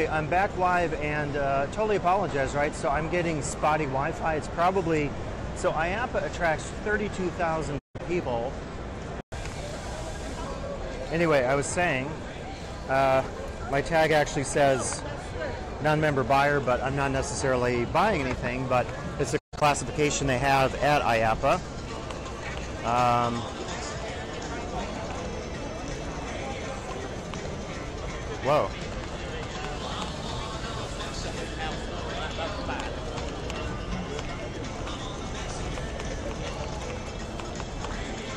Okay, I'm back live and uh, totally apologize, right? So I'm getting spotty Wi-Fi. It's probably so IAAPA attracts 32,000 people. Anyway, I was saying, uh, my tag actually says non-member buyer, but I'm not necessarily buying anything. But it's a classification they have at IAAPA. Um, whoa.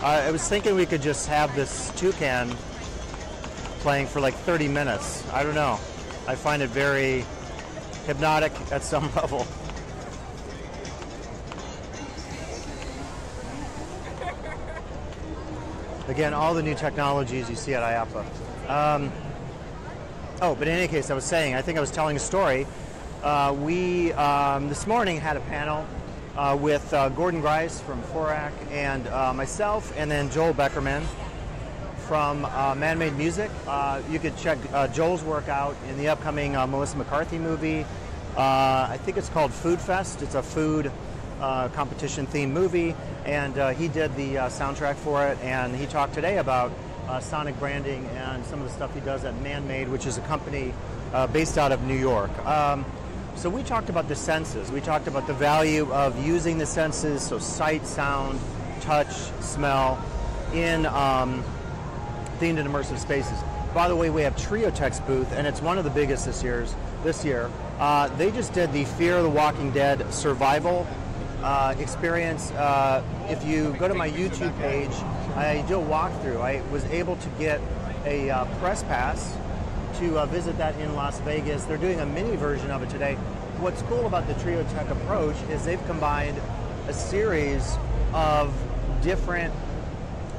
I was thinking we could just have this toucan playing for like 30 minutes. I don't know. I find it very hypnotic at some level. Again, all the new technologies you see at IAAPA. Um, oh, but in any case, I was saying, I think I was telling a story. Uh, we, um, this morning, had a panel uh, with uh, Gordon Grice from Forrec and uh, myself, and then Joel Beckerman from uh, Man-Made Music. Uh, you could check uh, Joel's work out in the upcoming Melissa McCarthy movie. I think it's called Food Fest. It's a food competition themed movie, and he did the soundtrack for it. And he talked today about sonic branding and some of the stuff he does at Man-Made, which is a company based out of New York. Um, so we talked about the senses. We talked about the value of using the senses, so sight, sound, touch, smell, in um, themed and immersive spaces. By the way, we have Triotech's booth, and it's one of the biggest this year's this year. Uh, they just did the Fear of the Walking Dead survival uh, experience. Uh, if you go to my YouTube page, I do a walkthrough. I was able to get a uh, press pass to uh, visit that in Las Vegas. They're doing a mini version of it today. What's cool about the Triotech approach is they've combined a series of different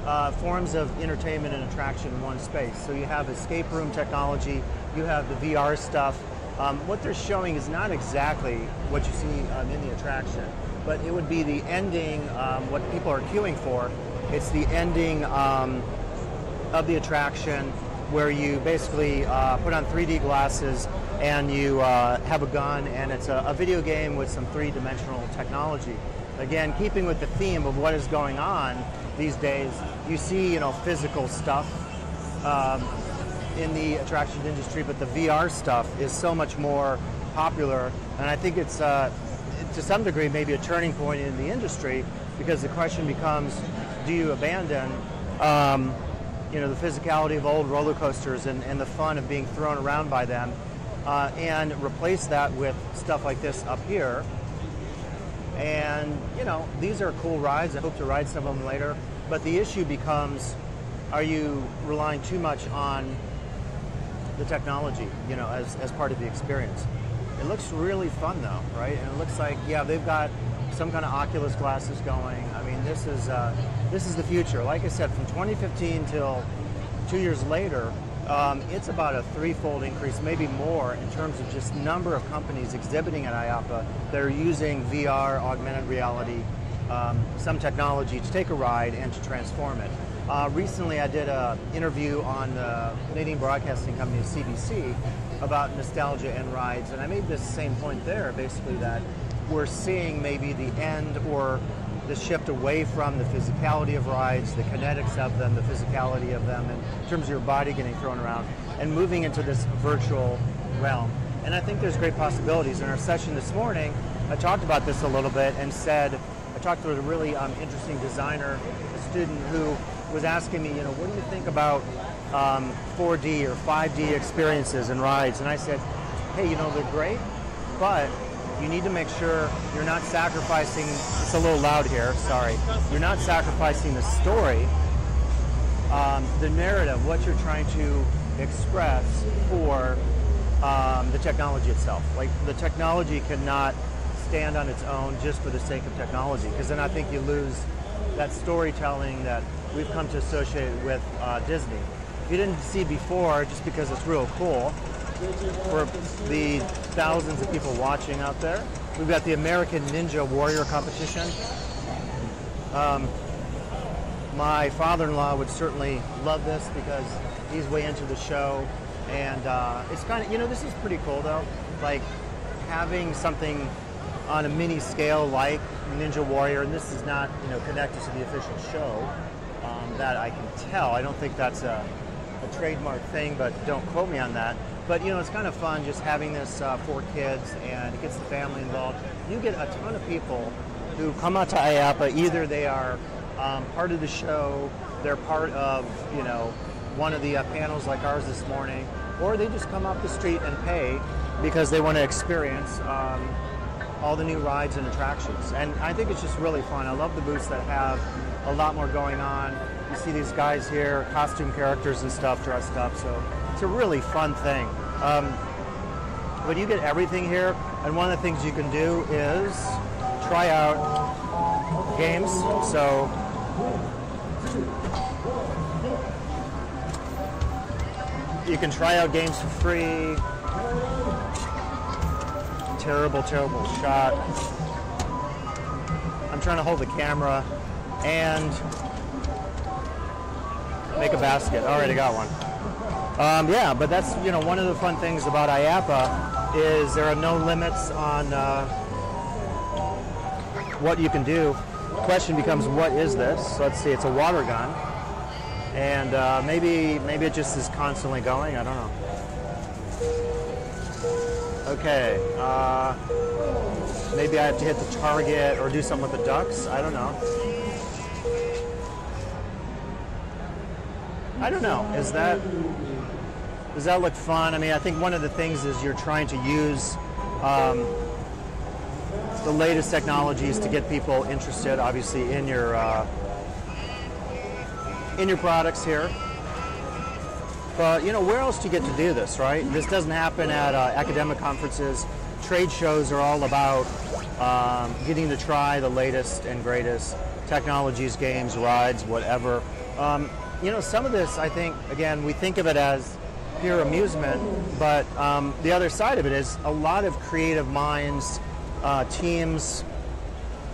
uh, forms of entertainment and attraction in one space. So you have escape room technology, you have the VR stuff. Um, what they're showing is not exactly what you see um, in the attraction, but it would be the ending, um, what people are queuing for. It's the ending um, of the attraction where you basically uh, put on 3D glasses and you uh, have a gun and it's a, a video game with some three-dimensional technology. Again, keeping with the theme of what is going on these days, you see, you know, physical stuff um, in the attraction industry, but the VR stuff is so much more popular, and I think it's uh, to some degree maybe a turning point in the industry because the question becomes, do you abandon um, you know, the physicality of old roller coasters and, and the fun of being thrown around by them, uh, and replace that with stuff like this up here. And, you know, these are cool rides. I hope to ride some of them later. But the issue becomes, are you relying too much on the technology, you know, as, as part of the experience? It looks really fun though, right? And it looks like, yeah, they've got some kind of Oculus glasses going. I mean, this is uh, this is the future. Like I said, from 2015 till two years later, um, it's about a threefold increase, maybe more, in terms of just number of companies exhibiting at IAAPA that are using VR, augmented reality, um, some technology to take a ride and to transform it. Uh, recently, I did an interview on the Canadian Broadcasting Company, CBC, about nostalgia and rides, and I made this same point there, basically that we're seeing maybe the end or the shift away from the physicality of rides, the kinetics of them, the physicality of them, in terms of your body getting thrown around, and moving into this virtual realm. And I think there's great possibilities. In our session this morning, I talked about this a little bit and said, I talked to a really um, interesting designer, a student who was asking me, you know, what do you think about um, 4D or 5D experiences and rides? And I said, hey, you know, they're great, but you need to make sure you're not sacrificing, it's a little loud here, sorry, you're not sacrificing the story, um, the narrative, what you're trying to express for um, the technology itself. Like the technology cannot stand on its own just for the sake of technology, because then I think you lose that storytelling that we've come to associate with uh, Disney. If you didn't see before, just because it's real cool, for the thousands of people watching out there. We've got the American Ninja Warrior competition. Um, my father-in-law would certainly love this because he's way into the show. and uh, it's kind of you know this is pretty cool though, like having something on a mini scale like Ninja Warrior, and this is not you know connected to the official show. Um, that I can tell. I don't think that's a, a trademark thing, but don't quote me on that. But you know, it's kind of fun just having this uh, for kids, and it gets the family involved. You get a ton of people who come out to IAAPA. Either they are um, part of the show, they're part of you know one of the uh, panels like ours this morning, or they just come off the street and pay because they want to experience um, all the new rides and attractions. And I think it's just really fun. I love the booths that have a lot more going on. You see these guys here, costume characters and stuff dressed up. So it's a really fun thing. Um, but you get everything here, and one of the things you can do is try out games. So you can try out games for free. Terrible, terrible shot. I'm trying to hold the camera and make a basket. I got one. Um, yeah, but that's you know one of the fun things about IAAPA is there are no limits on uh, what you can do. Question becomes, what is this? Let's see, it's a water gun, and uh, maybe maybe it just is constantly going. I don't know. Okay, uh, maybe I have to hit the target or do something with the ducks. I don't know. I don't know. Is that does that look fun? I mean, I think one of the things is you're trying to use um, the latest technologies to get people interested, obviously, in your uh, in your products here. But you know, where else do you get to do this, right? This doesn't happen at uh, academic conferences. Trade shows are all about um, getting to try the latest and greatest technologies, games, rides, whatever. Um, you know, some of this, I think, again, we think of it as pure amusement, but um, the other side of it is a lot of creative minds, uh, teams,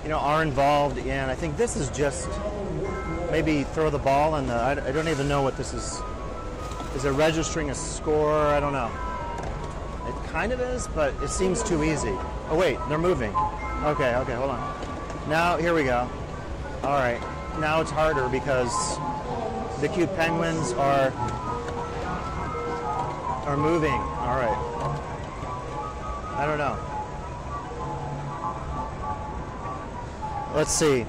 you know, are involved in. I think this is just maybe throw the ball and the. I, I don't even know what this is. Is it registering a score? I don't know. It kind of is, but it seems too easy. Oh wait, they're moving. Okay, okay, hold on. Now here we go. All right, now it's harder because the cute penguins are are moving. All right. I don't know. Let's see.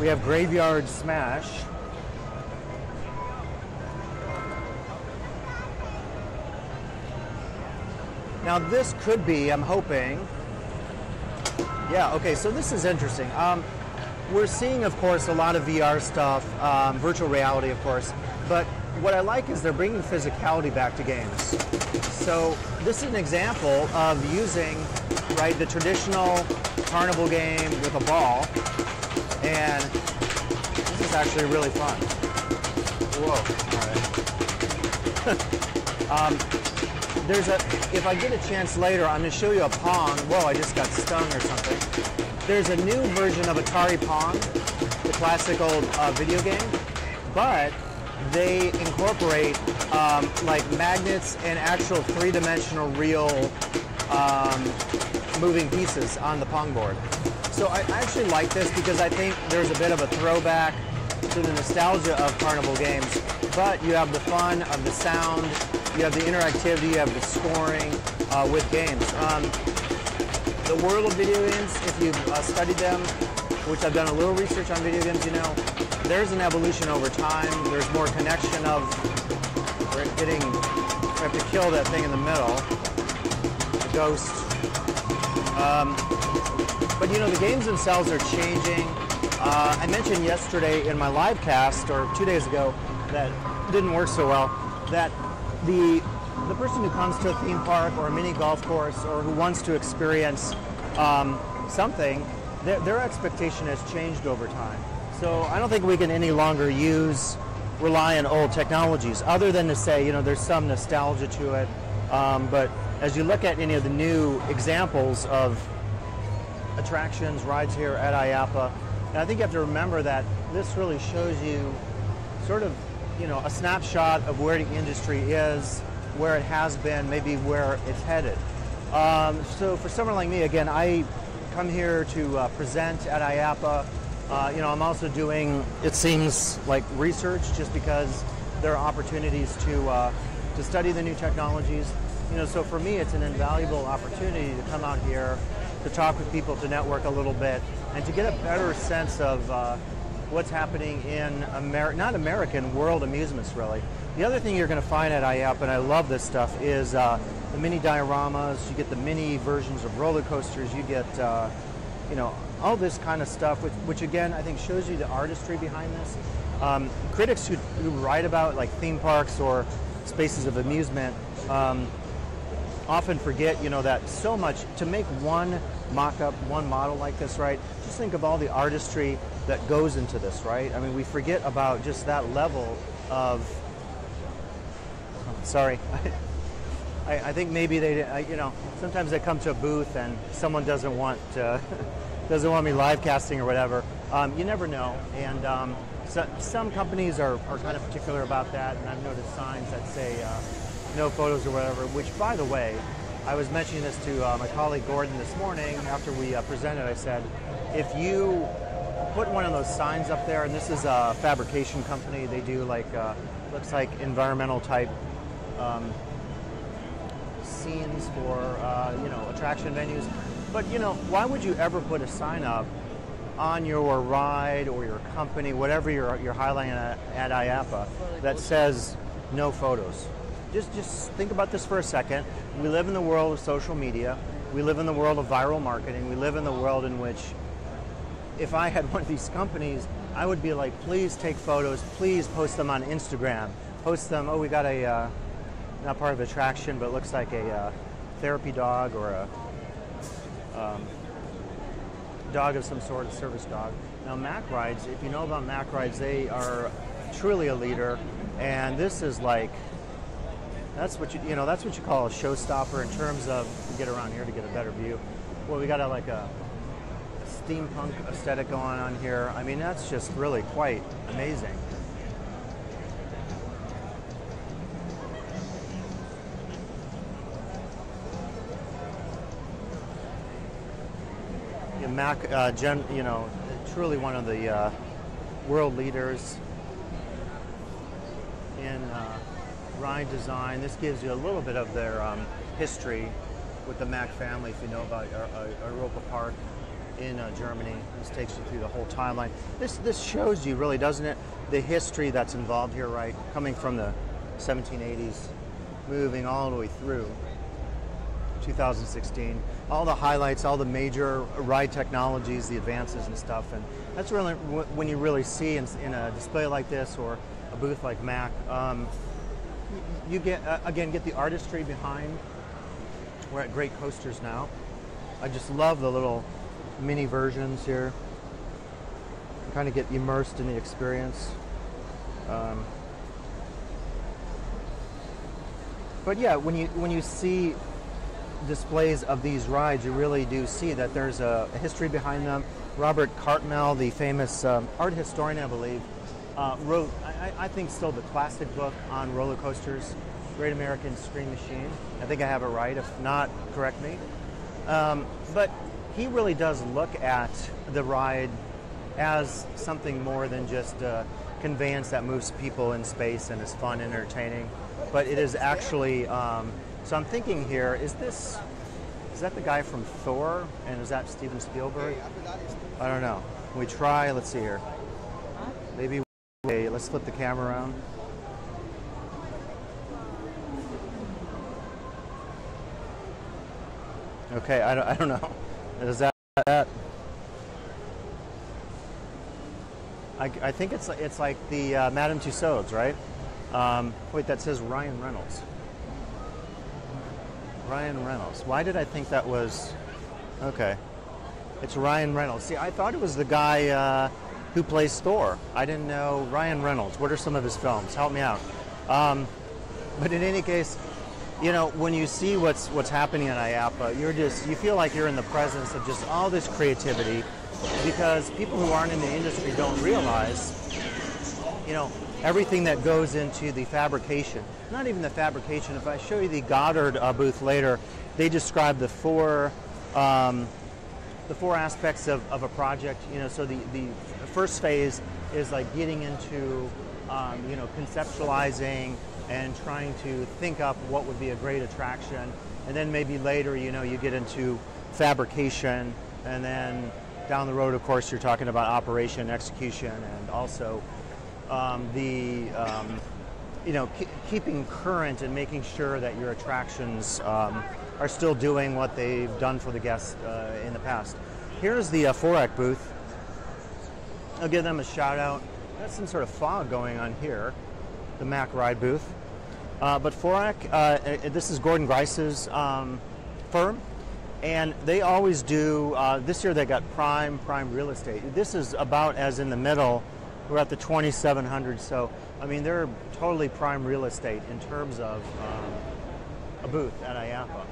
We have Graveyard Smash. Now this could be, I'm hoping. Yeah, okay, so this is interesting. Um, we're seeing, of course, a lot of VR stuff, um, virtual reality, of course, but what I like is they're bringing physicality back to games. So this is an example of using, right, the traditional carnival game with a ball, and this is actually really fun. Whoa, all right. um, there's a, if I get a chance later, I'm going to show you a Pong. Whoa, I just got stung or something. There's a new version of Atari Pong, the classic old uh, video game, but they incorporate um, like magnets and actual three-dimensional real um, moving pieces on the Pong board. So I actually like this because I think there's a bit of a throwback to the nostalgia of carnival games, but you have the fun of the sound, you have the interactivity, you have the scoring uh, with games. Um, the world of video games, if you've uh, studied them, which I've done a little research on video games, you know, there's an evolution over time. There's more connection of getting, we have to kill that thing in the middle, the ghost. Um, but you know, the games themselves are changing. Uh, I mentioned yesterday in my live cast, or two days ago, that didn't work so well, that the the person who comes to a theme park or a mini golf course or who wants to experience um, something, their, their expectation has changed over time. So I don't think we can any longer use, rely on old technologies, other than to say, you know, there's some nostalgia to it. Um, but as you look at any of the new examples of attractions, rides here at IAAPA, and I think you have to remember that this really shows you sort of you know, a snapshot of where the industry is, where it has been, maybe where it's headed. Um, so for someone like me, again, I come here to uh, present at IAAPA. Uh, you know, I'm also doing, it seems like research just because there are opportunities to, uh, to study the new technologies. You know, so for me, it's an invaluable opportunity to come out here, to talk with people, to network a little bit, and to get a better sense of uh, what's happening in Amer- not American world amusements, really. The other thing you're going to find at IAP, and I love this stuff, is uh, the mini dioramas. You get the mini versions of roller coasters. You get, uh, you know, all this kind of stuff, which, which again I think shows you the artistry behind this. Um, critics who, who write about like theme parks or spaces of amusement um, often forget, you know, that so much to make one mock-up, one model like this, right? Just think of all the artistry that goes into this, right? I mean, we forget about just that level of. Sorry. I, I think maybe they, you know, sometimes they come to a booth and someone doesn't want uh, doesn't want me live casting or whatever. Um, you never know, and um, so, some companies are, are kind of particular about that, and I've noticed signs that say uh, no photos or whatever. Which, by the way, I was mentioning this to uh, my colleague Gordon this morning after we uh, presented. I said, if you put one of those signs up there, and this is a fabrication company. They do like uh, looks like environmental type um, scenes for uh, you know attraction venues. But you know, why would you ever put a sign up on your ride or your company, whatever you're, you're highlighting at, at IAAPA, that says no photos? Just just think about this for a second. We live in the world of social media. We live in the world of viral marketing. We live in the world in which if I had one of these companies, I would be like, please take photos, please post them on Instagram, post them. Oh, we got a uh, not part of attraction, but looks like a uh, therapy dog or a um, dog of some sort, a service dog. Now, Mack Rides, if you know about Mack Rides, they are truly a leader, and this is like that's what you you know that's what you call a showstopper in terms of get around here to get a better view. Well, we got a, like a steampunk aesthetic going on here. I mean, that's just really quite amazing. Mack, uh, Gen, you know, truly one of the uh, world leaders in uh, ride design. This gives you a little bit of their um, history with the Mack family if you know about uh, Europa Park in uh, Germany. This takes you through the whole timeline. This this shows you really, doesn't it, the history that's involved here, right? Coming from the 1780s, moving all the way through 2016. All the highlights, all the major ride technologies, the advances and stuff, and that's really when you really see in, in a display like this or a booth like Mack, Um, you get uh, again get the artistry behind. We're at Great Coasters now. I just love the little mini versions here. Kind of get immersed in the experience. Um, but yeah, when you when you see displays of these rides, you really do see that there's a, history behind them. Robert Cartmell, the famous um, art historian, I believe, uh, wrote, I, I, think, still the classic book on roller coasters, Great American Scream Machine. I think I have it right. If not, correct me. Um, but he really does look at the ride as something more than just a conveyance that moves people in space and is fun and entertaining, but it is actually. Um, so I'm thinking here: is this is that the guy from Thor, and is that Steven Spielberg? I don't know. We try. Let's see here. Maybe. Okay, let's flip the camera around. Okay, I don't, I don't know. Is that that? I, I think it's it's like the uh, Madame Tussauds, right? Um, wait, that says Ryan Reynolds. Ryan Reynolds. Why did I think that was? Okay, it's Ryan Reynolds. See, I thought it was the guy uh, who plays Thor. I didn't know Ryan Reynolds. What are some of his films? Help me out. Um, but in any case, you know, when you see what's what's happening at IAAPA, you're just you feel like you're in the presence of just all this creativity, because people who aren't in the industry don't realize you know, everything that goes into the fabrication. Not even the fabrication. If I show you the Goddard uh, booth later, they describe the four um, the four aspects of, of a project. You know, so the, the first phase is like getting into um, you know conceptualizing and trying to think up what would be a great attraction, and then maybe later you know you get into fabrication, and then down the road, of course, you're talking about operation, execution, and also um, the um, you know keeping current and making sure that your attractions um, are still doing what they've done for the guests uh, in the past. Here's the uh, Forrec booth. I'll give them a shout out. Got some sort of fog going on here, the Mack Ride booth. Uh, but Forrec, uh, uh, this is Gordon Grice's um, firm, and they always do. Uh, this year they got prime prime real estate. This is about as in the middle. We're at the 2700, so I mean they're totally prime real estate in terms of um, a booth at IAAPA.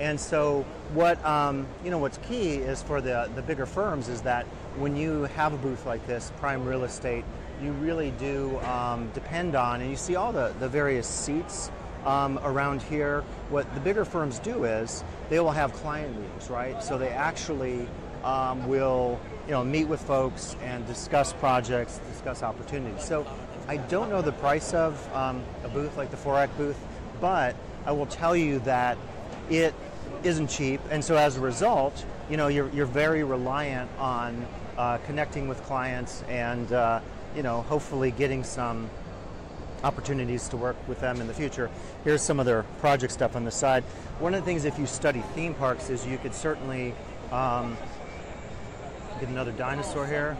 And so what um, you know what's key is for the the bigger firms is that when you have a booth like this, prime real estate, you really do um, depend on, and you see all the, the various seats um, around here. What the bigger firms do is they will have client meetings, right? So they actually um, will you know meet with folks and discuss projects, discuss opportunities. So I don't know the price of um, a booth like the Forrec booth, but I will tell you that it isn't cheap, and so as a result, you know, you're, you're very reliant on uh, connecting with clients and, uh, you know, hopefully getting some opportunities to work with them in the future. Here's some of their project stuff on the side. One of the things if you study theme parks is you could certainly um, get another dinosaur here.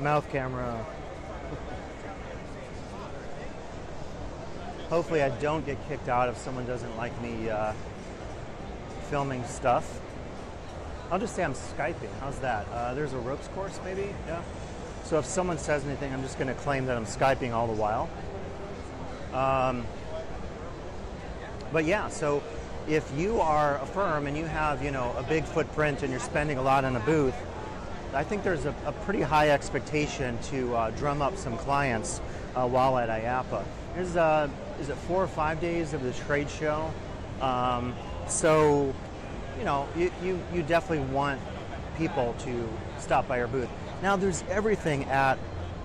Mouth camera. Hopefully I don't get kicked out if someone doesn't like me uh, filming stuff. I'll just say I'm Skyping. How's that? Uh, there's a ropes course, maybe? Yeah. So if someone says anything, I'm just going to claim that I'm Skyping all the while. Um, but yeah, so if you are a firm and you have, you know, a big footprint and you're spending a lot on a booth, I think there's a, a pretty high expectation to uh, drum up some clients uh, while at IAAPA. There's, uh, is it four or five days of the trade show? Um, so, you know, you, you, you definitely want people to stop by your booth. Now, there's everything at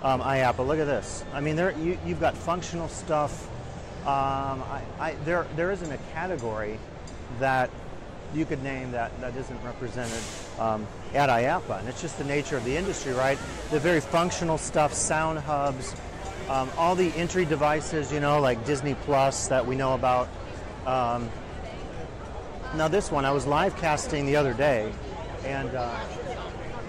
um, IAAPA. Look at this. I mean, there you, have got functional stuff. Um, I, I, there, there isn't a category that you could name that, that isn't represented um, at IAAPA, And it's just the nature of the industry, right? The very functional stuff, sound hubs, um, all the entry devices, you know, like Disney Plus that we know about. Um, now this one, I was live casting the other day, and uh,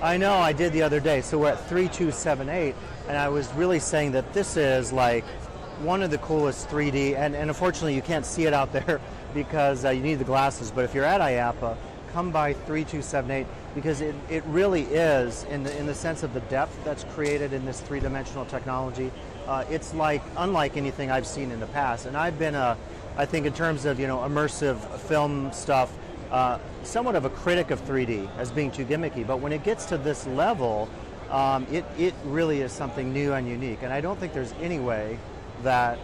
I know I did the other day. So we're at 3278, and I was really saying that this is like one of the coolest 3D, and, and unfortunately you can't see it out there because uh, you need the glasses, but if you're at IAAPA, come by 3278 because it, it really is, in the, in the sense of the depth that's created in this three-dimensional technology, uh, it's like unlike anything I've seen in the past. And I've been a I think in terms of you know immersive film stuff, uh, somewhat of a critic of 3D as being too gimmicky. But when it gets to this level, um, it it really is something new and unique. And I don't think there's any way that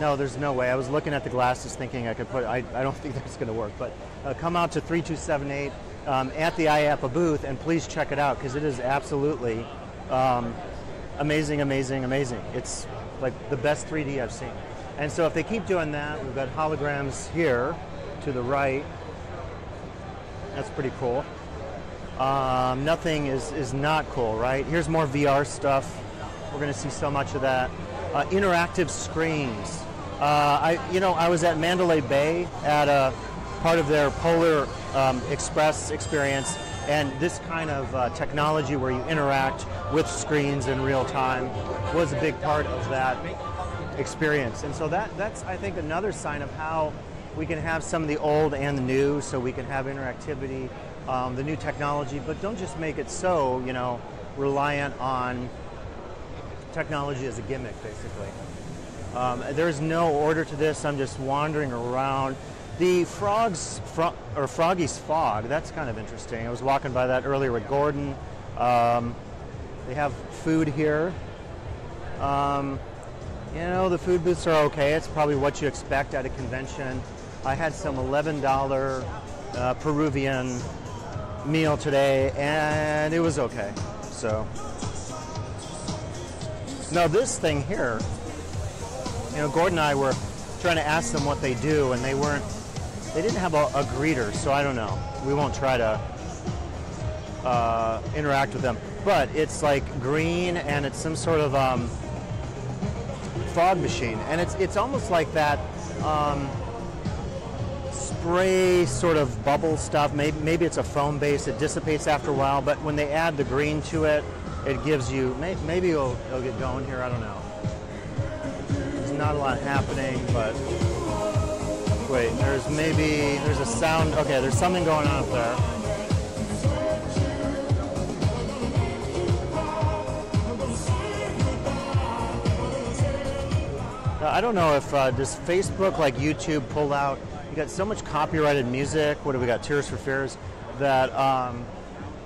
no, there's no way. I was looking at the glasses thinking I could put. I, I don't think that's going to work. But uh, come out to 3278 um, at the IAAPA booth and please check it out because it is absolutely um, amazing, amazing, amazing. It's like the best 3D I've seen. And so if they keep doing that, we've got holograms here to the right. That's pretty cool. Um, nothing is, is not cool, right? Here's more VR stuff. We're going to see so much of that. Uh, interactive screens. Uh, I, you know, I was at Mandalay Bay at a part of their Polar um, Express experience, and this kind of uh, technology where you interact with screens in real time was a big part of that experience. And so that, that's, I think, another sign of how we can have some of the old and the new, so we can have interactivity, um, the new technology, but don't just make it so, you know, reliant on technology as a gimmick, basically. Um, there's no order to this. I'm just wandering around. The frogs, fro or Froggy's Fog, that's kind of interesting. I was walking by that earlier with Gordon. Um, they have food here. Um, you know, the food booths are okay. It's probably what you expect at a convention. I had some $11 uh, Peruvian meal today, and it was okay. So, now this thing here, you know, Gordon and I were trying to ask them what they do, and they weren't, they didn't have a, a greeter, so I don't know. We won't try to uh, interact with them. But it's like green, and it's some sort of um, fog machine, and it's it's almost like that. Um, spray sort of bubble stuff. Maybe, maybe it's a foam base. It dissipates after a while, but when they add the green to it, it gives you, maybe it'll, it'll get going here, I don't know. There's not a lot happening, but wait, there's maybe, there's a sound, okay, there's something going on up there. I don't know if uh, does Facebook like YouTube pull out you got so much copyrighted music. What do we got? Tears for Fears. That um,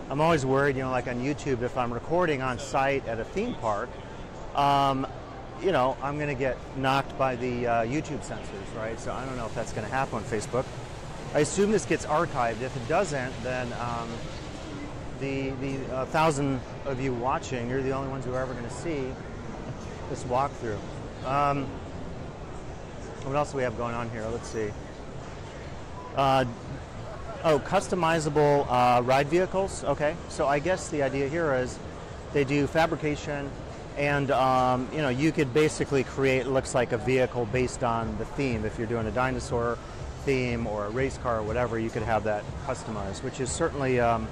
I'm always worried. You know, like on YouTube, if I'm recording on site at a theme park, um, you know, I'm going to get knocked by the uh, YouTube censors, right? So I don't know if that's going to happen on Facebook. I assume this gets archived. If it doesn't, then um, the the uh, thousand of you watching, you're the only ones who are ever going to see this walkthrough. Um, what else do we have going on here? Let's see. Uh, oh, customizable uh, ride vehicles. Okay, so I guess the idea here is they do fabrication, and um, you know you could basically create looks like a vehicle based on the theme. If you're doing a dinosaur theme or a race car or whatever, you could have that customized, which is certainly um,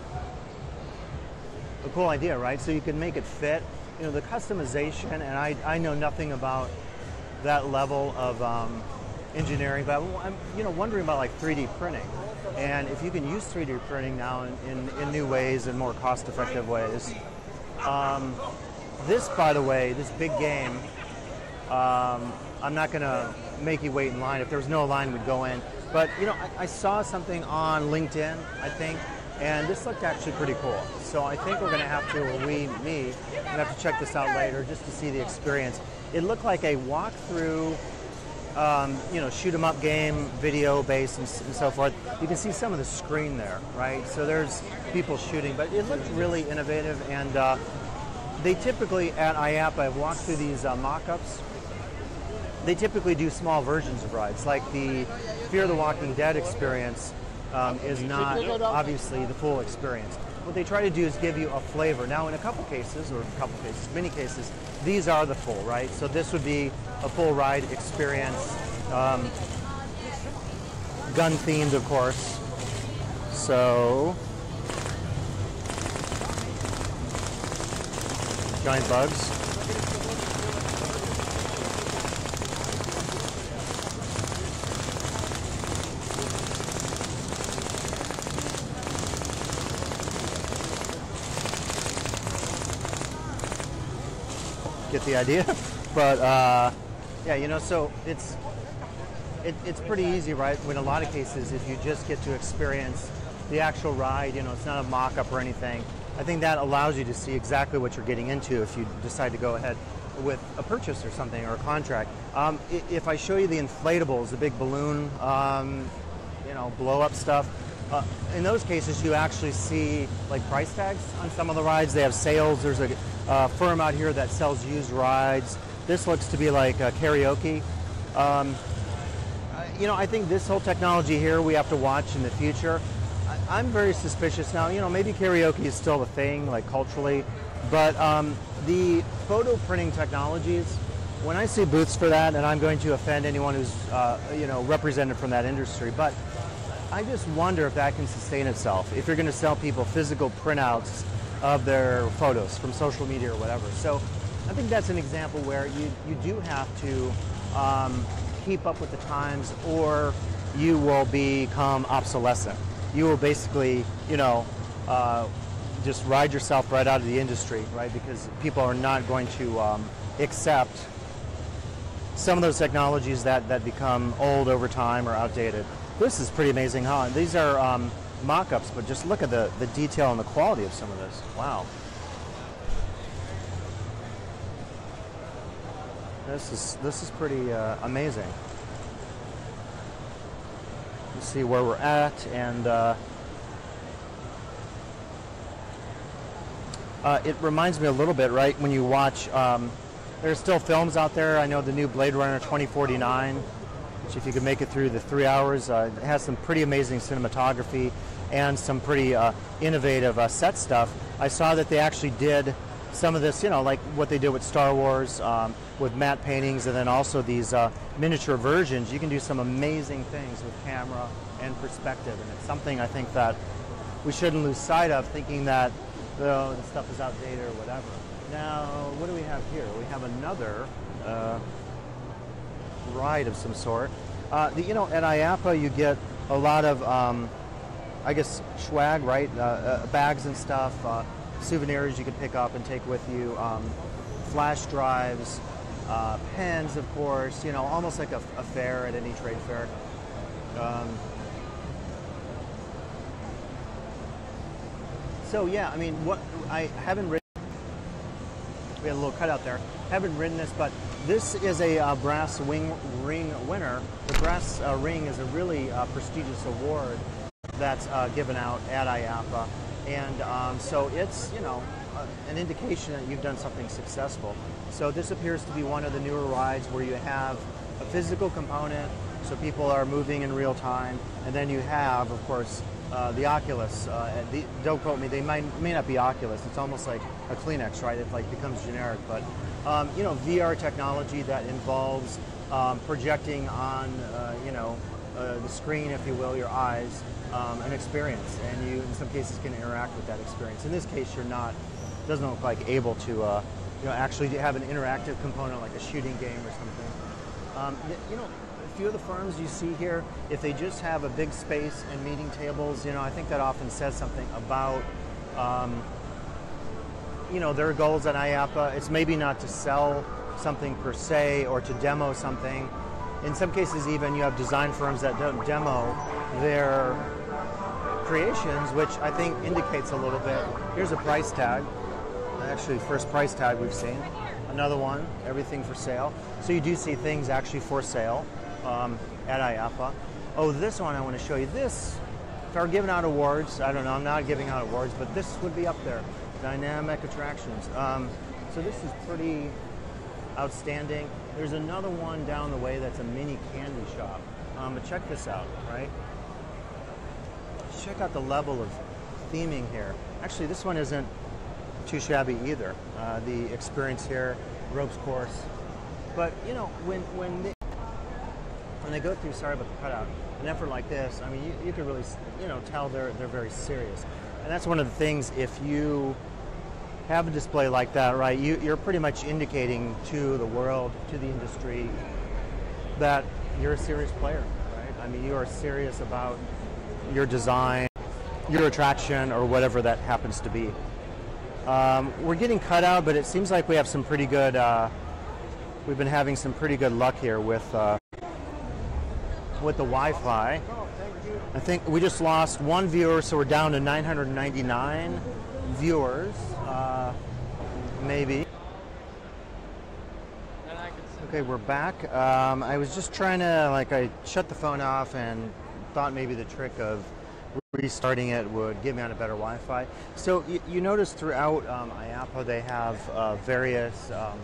a cool idea, right? So you can make it fit. You know, the customization, and I, I know nothing about that level of um, engineering, but I'm you know wondering about like 3D printing, and if you can use 3D printing now in, in, in new ways and more cost-effective ways. Um, this, by the way, this big game, um, I'm not going to make you wait in line. If there was no line, we'd go in. But you know, I, I saw something on LinkedIn, I think, and this looked actually pretty cool. So I think we're going to have to, or we, me, going to have to check this out later just to see the experience. It looked like a walkthrough um, you know, shoot 'em up game, video based and, and, so forth. You can see some of the screen there, right? So there's people shooting, but it looked really innovative. And uh, they typically at IAP, I've walked through these uh, mock-ups. They typically do small versions of rides, like the Fear the Walking Dead experience um, is not obviously the full experience. What they try to do is give you a flavor. Now, in a couple cases, or a couple cases, many cases, these are the full, right? So this would be a full ride experience. Um, gun themed, of course. So, giant bugs. Get the idea? but uh, yeah, you know, so it's it, it's pretty easy, right? In a lot of cases, if you just get to experience the actual ride, you know, it's not a mock-up or anything. I think that allows you to see exactly what you're getting into if you decide to go ahead with a purchase or something or a contract. Um, if I show you the inflatables, the big balloon, um, you know, blow-up stuff, uh, in those cases, you actually see like price tags on some of the rides. They have sales. There's a uh, firm out here that sells used rides. This looks to be like karaoke. Um, you know, I think this whole technology here we have to watch in the future. I, am very suspicious now. You know, maybe karaoke is still a thing, like culturally, but um, the photo printing technologies. When I see booths for that, and I'm going to offend anyone who's uh, you know represented from that industry, but I just wonder if that can sustain itself. If you're going to sell people physical printouts of their photos from social media or whatever. So I think that's an example where you, you do have to um, keep up with the times or you will become obsolescent. You will basically, you know, uh, just ride yourself right out of the industry, right? Because people are not going to um, accept some of those technologies that, that become old over time or outdated. This is pretty amazing, huh? These are um, mock-ups, but just look at the, the detail and the quality of some of this. Wow. This is this is pretty uh, amazing. See where we're at, and uh, uh, it reminds me a little bit, right? When you watch, um, there's still films out there. I know the new Blade Runner 2049, which if you could make it through the three hours, uh, it has some pretty amazing cinematography and some pretty uh, innovative uh, set stuff. I saw that they actually did some of this, you know, like what they did with Star Wars, um, with matte paintings, and then also these uh, miniature versions. You can do some amazing things with camera and perspective, and it's something I think that we shouldn't lose sight of, thinking that oh, the stuff is outdated or whatever. Now, what do we have here? We have another uh, ride of some sort. Uh, the, you know, at IAAPA you get a lot of, um, I guess, swag, right? Uh, uh bags and stuff uh, souvenirs you can pick up and take with you, um, flash drives, uh, pens, of course, you know, almost like a, a fair at any trade fair. Um, so yeah, I mean, what I haven't written. We had a little cutout there. Haven't written this, but this is a uh, brass wing ring winner. The brass uh, ring is a really uh, prestigious award that's uh, given out at IAAPA, And um, so it's, you know, an indication that you've done something successful. So this appears to be one of the newer rides where you have a physical component, so people are moving in real time, and then you have, of course, uh, the Oculus. Uh, the, don't quote me; they might may not be Oculus. It's almost like a Kleenex, right? It like becomes generic, but um, you know, VR technology that involves um, projecting on, uh, you know, uh, the screen, if you will, your eyes, um, an experience, and you in some cases can interact with that experience. In this case, you're not doesn't look like able to uh, you know actually have an interactive component like a shooting game or something. Um, you know, a few of the firms you see here, if they just have a big space and meeting tables, you know, I think that often says something about um, you know their goals at IAAPA. It's maybe not to sell something per se or to demo something. In some cases, even you have design firms that don't demo their creations, which I think indicates a little bit. Here's a price tag. Actually, first price tag we've seen. Another one, everything for sale. So you do see things actually for sale um, at IAAPA. Oh, this one I want to show you. This, if I were giving out awards, I don't know, I'm not giving out awards, but this would be up there. Dynamic attractions. Um, so this is pretty outstanding. There's another one down the way that's a mini candy shop. Um, but check this out, right? check out the level of theming here. Actually, this one isn't too shabby either. Uh, the experience here, ropes course. But you know, when when they, when they go through, sorry about the cutout, an effort like this, I mean, you, you can really you know tell they're they're very serious. And that's one of the things. If you have a display like that, right, you, you're pretty much indicating to the world, to the industry, that you're a serious player, right? I mean, you are serious about your design, your attraction, or whatever that happens to be. Um, we're getting cut out, but it seems like we have some pretty good. Uh, we've been having some pretty good luck here with uh, with the Wi-Fi. I think we just lost one viewer, so we're down to 999 viewers, uh, maybe. Okay, we're back. Um, I was just trying to, like, I shut the phone off and thought maybe the trick of restarting it would get me on a better Wi-Fi. So you, you notice throughout um, IAAPA they have uh, various um,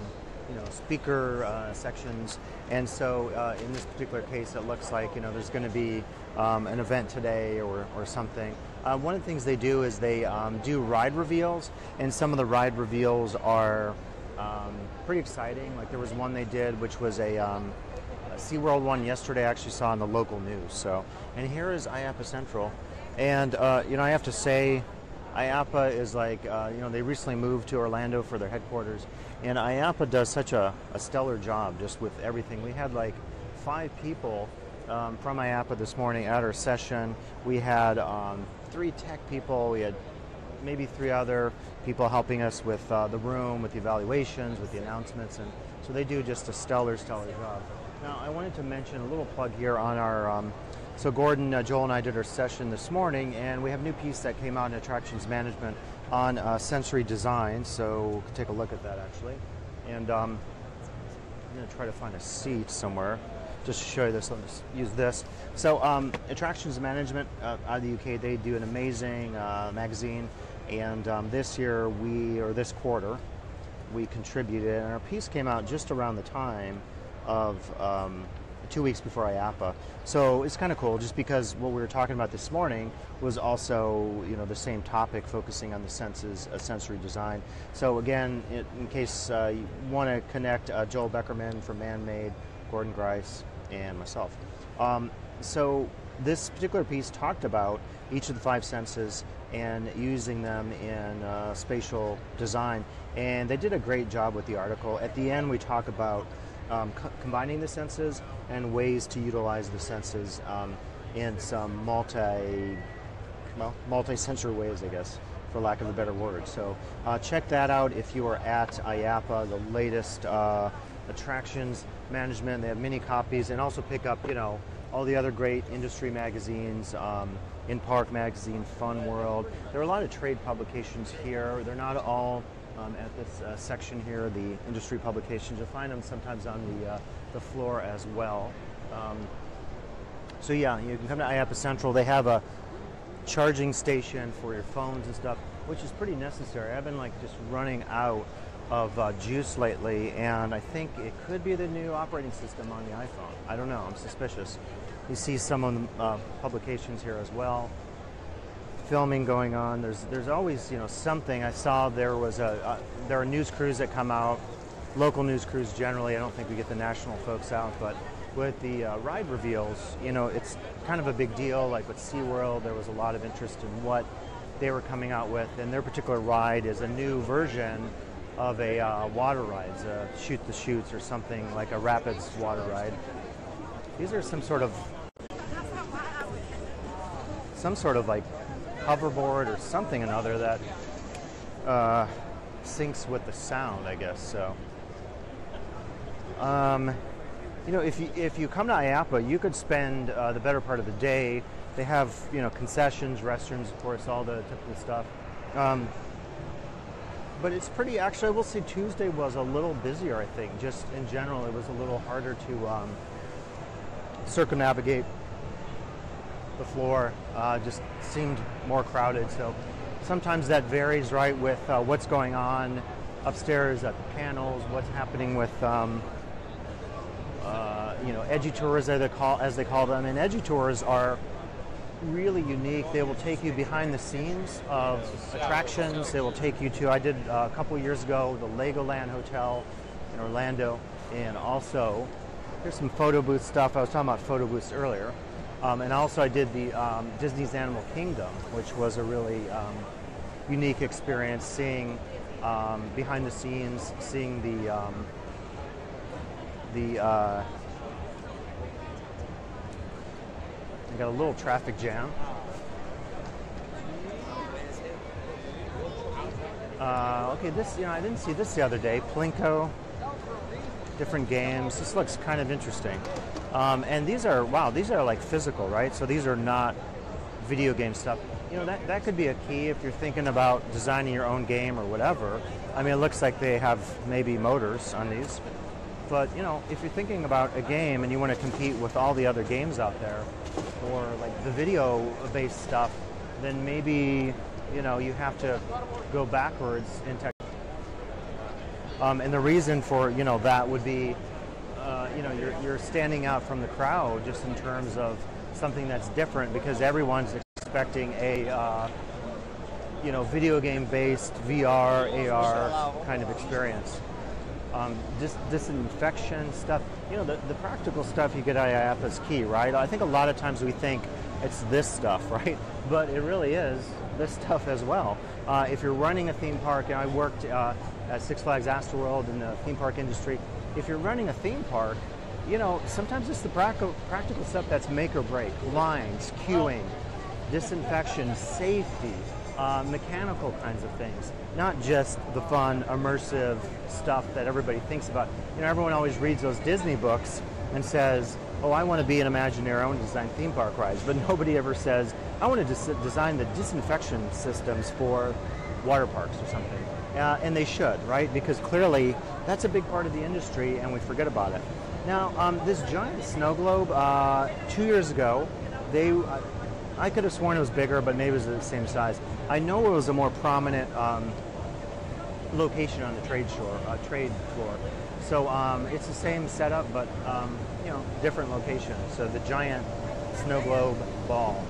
you know speaker uh, sections, and so uh, in this particular case, it looks like you know there's going to be um, an event today or, or something. Uh, one of the things they do is they um, do ride reveals, and some of the ride reveals are um, pretty exciting. Like there was one they did, which was a um, SeaWorld one yesterday I actually saw in the local news. So, and here is IAAPA Central, and uh, you know I have to say, IAAPA is like uh, you know they recently moved to Orlando for their headquarters, and IAAPA does such a, a stellar job just with everything. We had like five people um, from IAAPA this morning at our session. We had um, three tech people. We had maybe three other people helping us with uh, the room, with the evaluations, with the announcements, and so they do just a stellar, stellar job. Now, I wanted to mention a little plug here on our. Um, so, Gordon, uh, Joel, and I did our session this morning, and we have a new piece that came out in attractions management on uh, sensory design. So, we'll take a look at that actually. And um, I'm going to try to find a seat somewhere just to show you this. Just use this. So, um, Attractions Management uh, out of the UK, they do an amazing uh, magazine. And um, this year, we, or this quarter, we contributed, and our piece came out just around the time of um, two weeks before IAAPA. So it's kind of cool just because what we were talking about this morning was also you know the same topic focusing on the senses, uh, sensory design. So again, it, in case uh, you want to connect uh, Joel Beckerman from ManMade, Gordon Grice, and myself. Um, so this particular piece talked about each of the five senses and using them in uh, spatial design. And they did a great job with the article. At the end, we talk about um, co- combining the senses and ways to utilize the senses um, in some multi, well, multi-sensory ways, I guess, for lack of a better word. So uh, check that out if you are at IAAPA, the latest uh, attractions management. They have many copies, and also pick up, you know, all the other great industry magazines. Um, in Park Magazine, Fun World. There are a lot of trade publications here. They're not all um, at this uh, section here, the industry publications. You'll find them sometimes on the, uh, the floor as well. Um, so yeah, you can come to IAAPA Central. They have a charging station for your phones and stuff, which is pretty necessary. I've been like just running out of uh, juice lately, and I think it could be the new operating system on the iPhone. I don't know. I'm suspicious. You see some of the uh, publications here as well. Filming going on. There's there's always you know something. I saw there was a uh, there are news crews that come out, local news crews generally. I don't think we get the national folks out, but with the uh, ride reveals, you know, it's kind of a big deal. Like with SeaWorld, there was a lot of interest in what they were coming out with, and their particular ride is a new version of a uh, water ride, a shoot the chutes or something like a rapids water ride. These are some sort of some sort of like hoverboard or something another that uh, syncs with the sound, I guess. So, um, you know, if you if you come to IAAPA, you could spend uh, the better part of the day. They have you know concessions, restrooms, of course, all the typical stuff. Um, but it's pretty. Actually, I will say Tuesday was a little busier. I think, just in general, it was a little harder to um, circumnavigate the floor uh, just seemed more crowded. So sometimes that varies, right, with uh, what's going on upstairs at the panels, what's happening with, um, uh, you know, EDUTours as they call as they call them. And EDUTours are really unique. They will take you behind the scenes of attractions. They will take you to. I did uh, a couple years ago the Legoland Hotel in Orlando, and also here's some photo booth stuff. I was talking about photo booths earlier. Um, and also I did the um, Disney's Animal Kingdom, which was a really um, unique experience, seeing um, behind the scenes, seeing the um, the. Uh, I got a little traffic jam. Uh, okay, this you know I didn't see this the other day. Plinko, different games. This looks kind of interesting. Um, and these are, wow, these are like physical, right? So these are not video game stuff. You know, that, that could be a key if you're thinking about designing your own game or whatever. I mean, it looks like they have maybe motors on these. But, you know, if you're thinking about a game and you want to compete with all the other games out there, or like the video-based stuff, then maybe, you know, you have to go backwards in tech. Um, and the reason for, you know, that would be uh, you know, you're, you're standing out from the crowd just in terms of something that's different because everyone's expecting a, uh, you know, video game based VR, AR kind of experience. Um, dis- disinfection stuff, you know, the, the practical stuff you get of IAAPA is key, right? I think a lot of times we think it's this stuff, right? But it really is this stuff as well. Uh, if you're running a theme park, and I worked uh, at Six Flags Astroworld in the theme park industry, if you're running a theme park, you know, sometimes it's the practical, stuff that's make or break. Lines, queuing, disinfection, safety, uh, mechanical kinds of things. Not just the fun, immersive stuff that everybody thinks about. You know, everyone always reads those Disney books and says, oh, I want to be an Imagineer, I want to design theme park rides. But nobody ever says, I want to des- design the disinfection systems for water parks or something. Uh, and they should, right? Because clearly that's a big part of the industry, and we forget about it. Now, um, this giant snow globe, uh, two years ago, they, uh, I could have sworn it was bigger, but maybe it was the same size. I know it was a more prominent um, location on the trade floor, uh, trade floor. So um, it's the same setup, but um, you know, different location. So the giant snow globe ball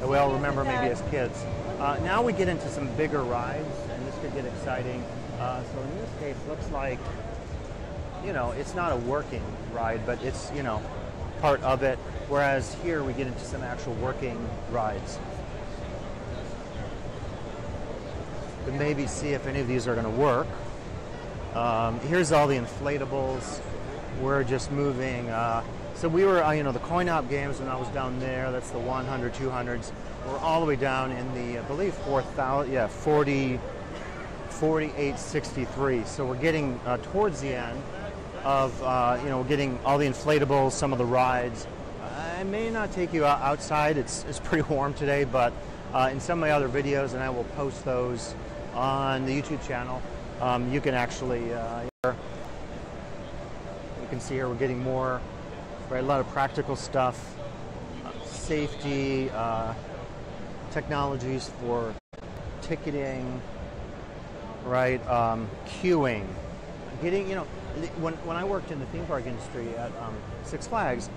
that we all remember maybe as kids. Uh, now we get into some bigger rides, and this could get exciting. Uh, so in this case, looks like, you know, it's not a working ride, but it's, you know, part of it. Whereas here we get into some actual working rides. To maybe see if any of these are going to work. Um, here's all the inflatables. We're just moving. Uh, so we were, uh, you know, the coin op games when I was down there. That's the 100, 200s. We're all the way down in the, I believe, 4,000, yeah, 40, 4863. So we're getting uh, towards the end of, uh, you know, getting all the inflatables, some of the rides. I may not take you outside. It's, it's pretty warm today, but uh, in some of my other videos, and I will post those on the YouTube channel, um, you can actually, uh, you can see here we're getting more, right, a lot of practical stuff, uh, safety, uh, technologies for ticketing, right, um, queuing, getting, you know, when, when I worked in the theme park industry at um, Six Flags,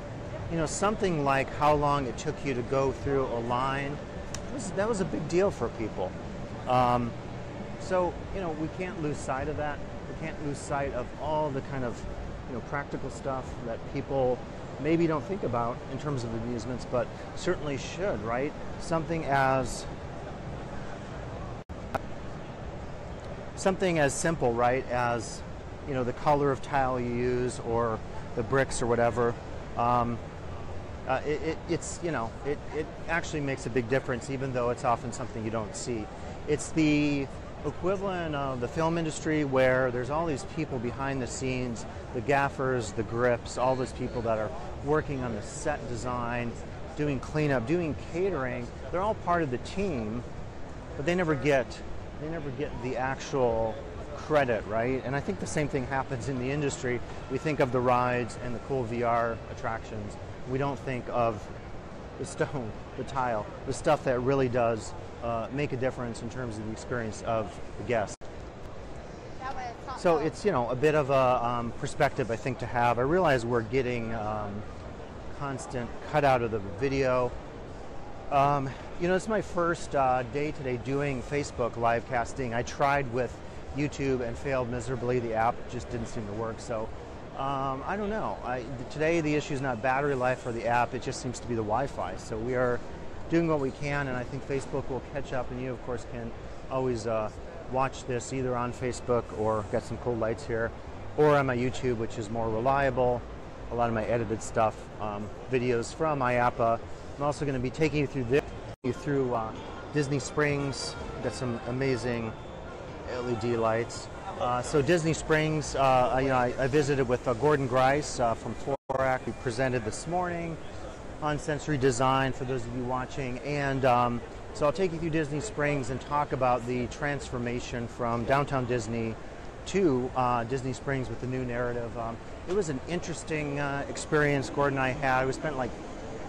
you know, something like how long it took you to go through a line, was, that was a big deal for people. Um, so, you know, we can't lose sight of that. We can't lose sight of all the kind of, you know, practical stuff that people maybe don't think about in terms of amusements, but certainly should, right? Something as something as simple, right, as you know the color of tile you use or the bricks or whatever. Um, uh, it, it, it's you know it, it actually makes a big difference, even though it's often something you don't see. It's the equivalent of the film industry where there's all these people behind the scenes, the gaffers, the grips, all those people that are working on the set design, doing cleanup, doing catering. They're all part of the team, but they never get they never get the actual credit, right? And I think the same thing happens in the industry. We think of the rides and the cool VR attractions. We don't think of the stone, the tile, the stuff that really does uh, make a difference in terms of the experience of the guest. So it's you know a bit of a um, perspective I think to have. I realize we're getting um, constant cutout of the video. Um, you know, it's my first uh, day today doing Facebook live casting. I tried with YouTube and failed miserably. The app just didn't seem to work. So um, I don't know. I, today the issue is not battery life for the app. It just seems to be the Wi-Fi. So we are doing what we can, and I think Facebook will catch up, and you, of course, can always uh, watch this either on Facebook or got some cool lights here, or on my YouTube, which is more reliable. A lot of my edited stuff, um, videos from IAAPA. I'm also going to be taking you through this, you through uh, Disney Springs. Got some amazing LED lights. Uh, so Disney Springs, uh, you know, I, I visited with uh, Gordon Grice uh, from Forrec. We presented this morning on sensory design for those of you watching. And um, so I'll take you through Disney Springs and talk about the transformation from downtown Disney to uh, Disney Springs with the new narrative. Um, it was an interesting uh, experience Gordon and I had. We spent like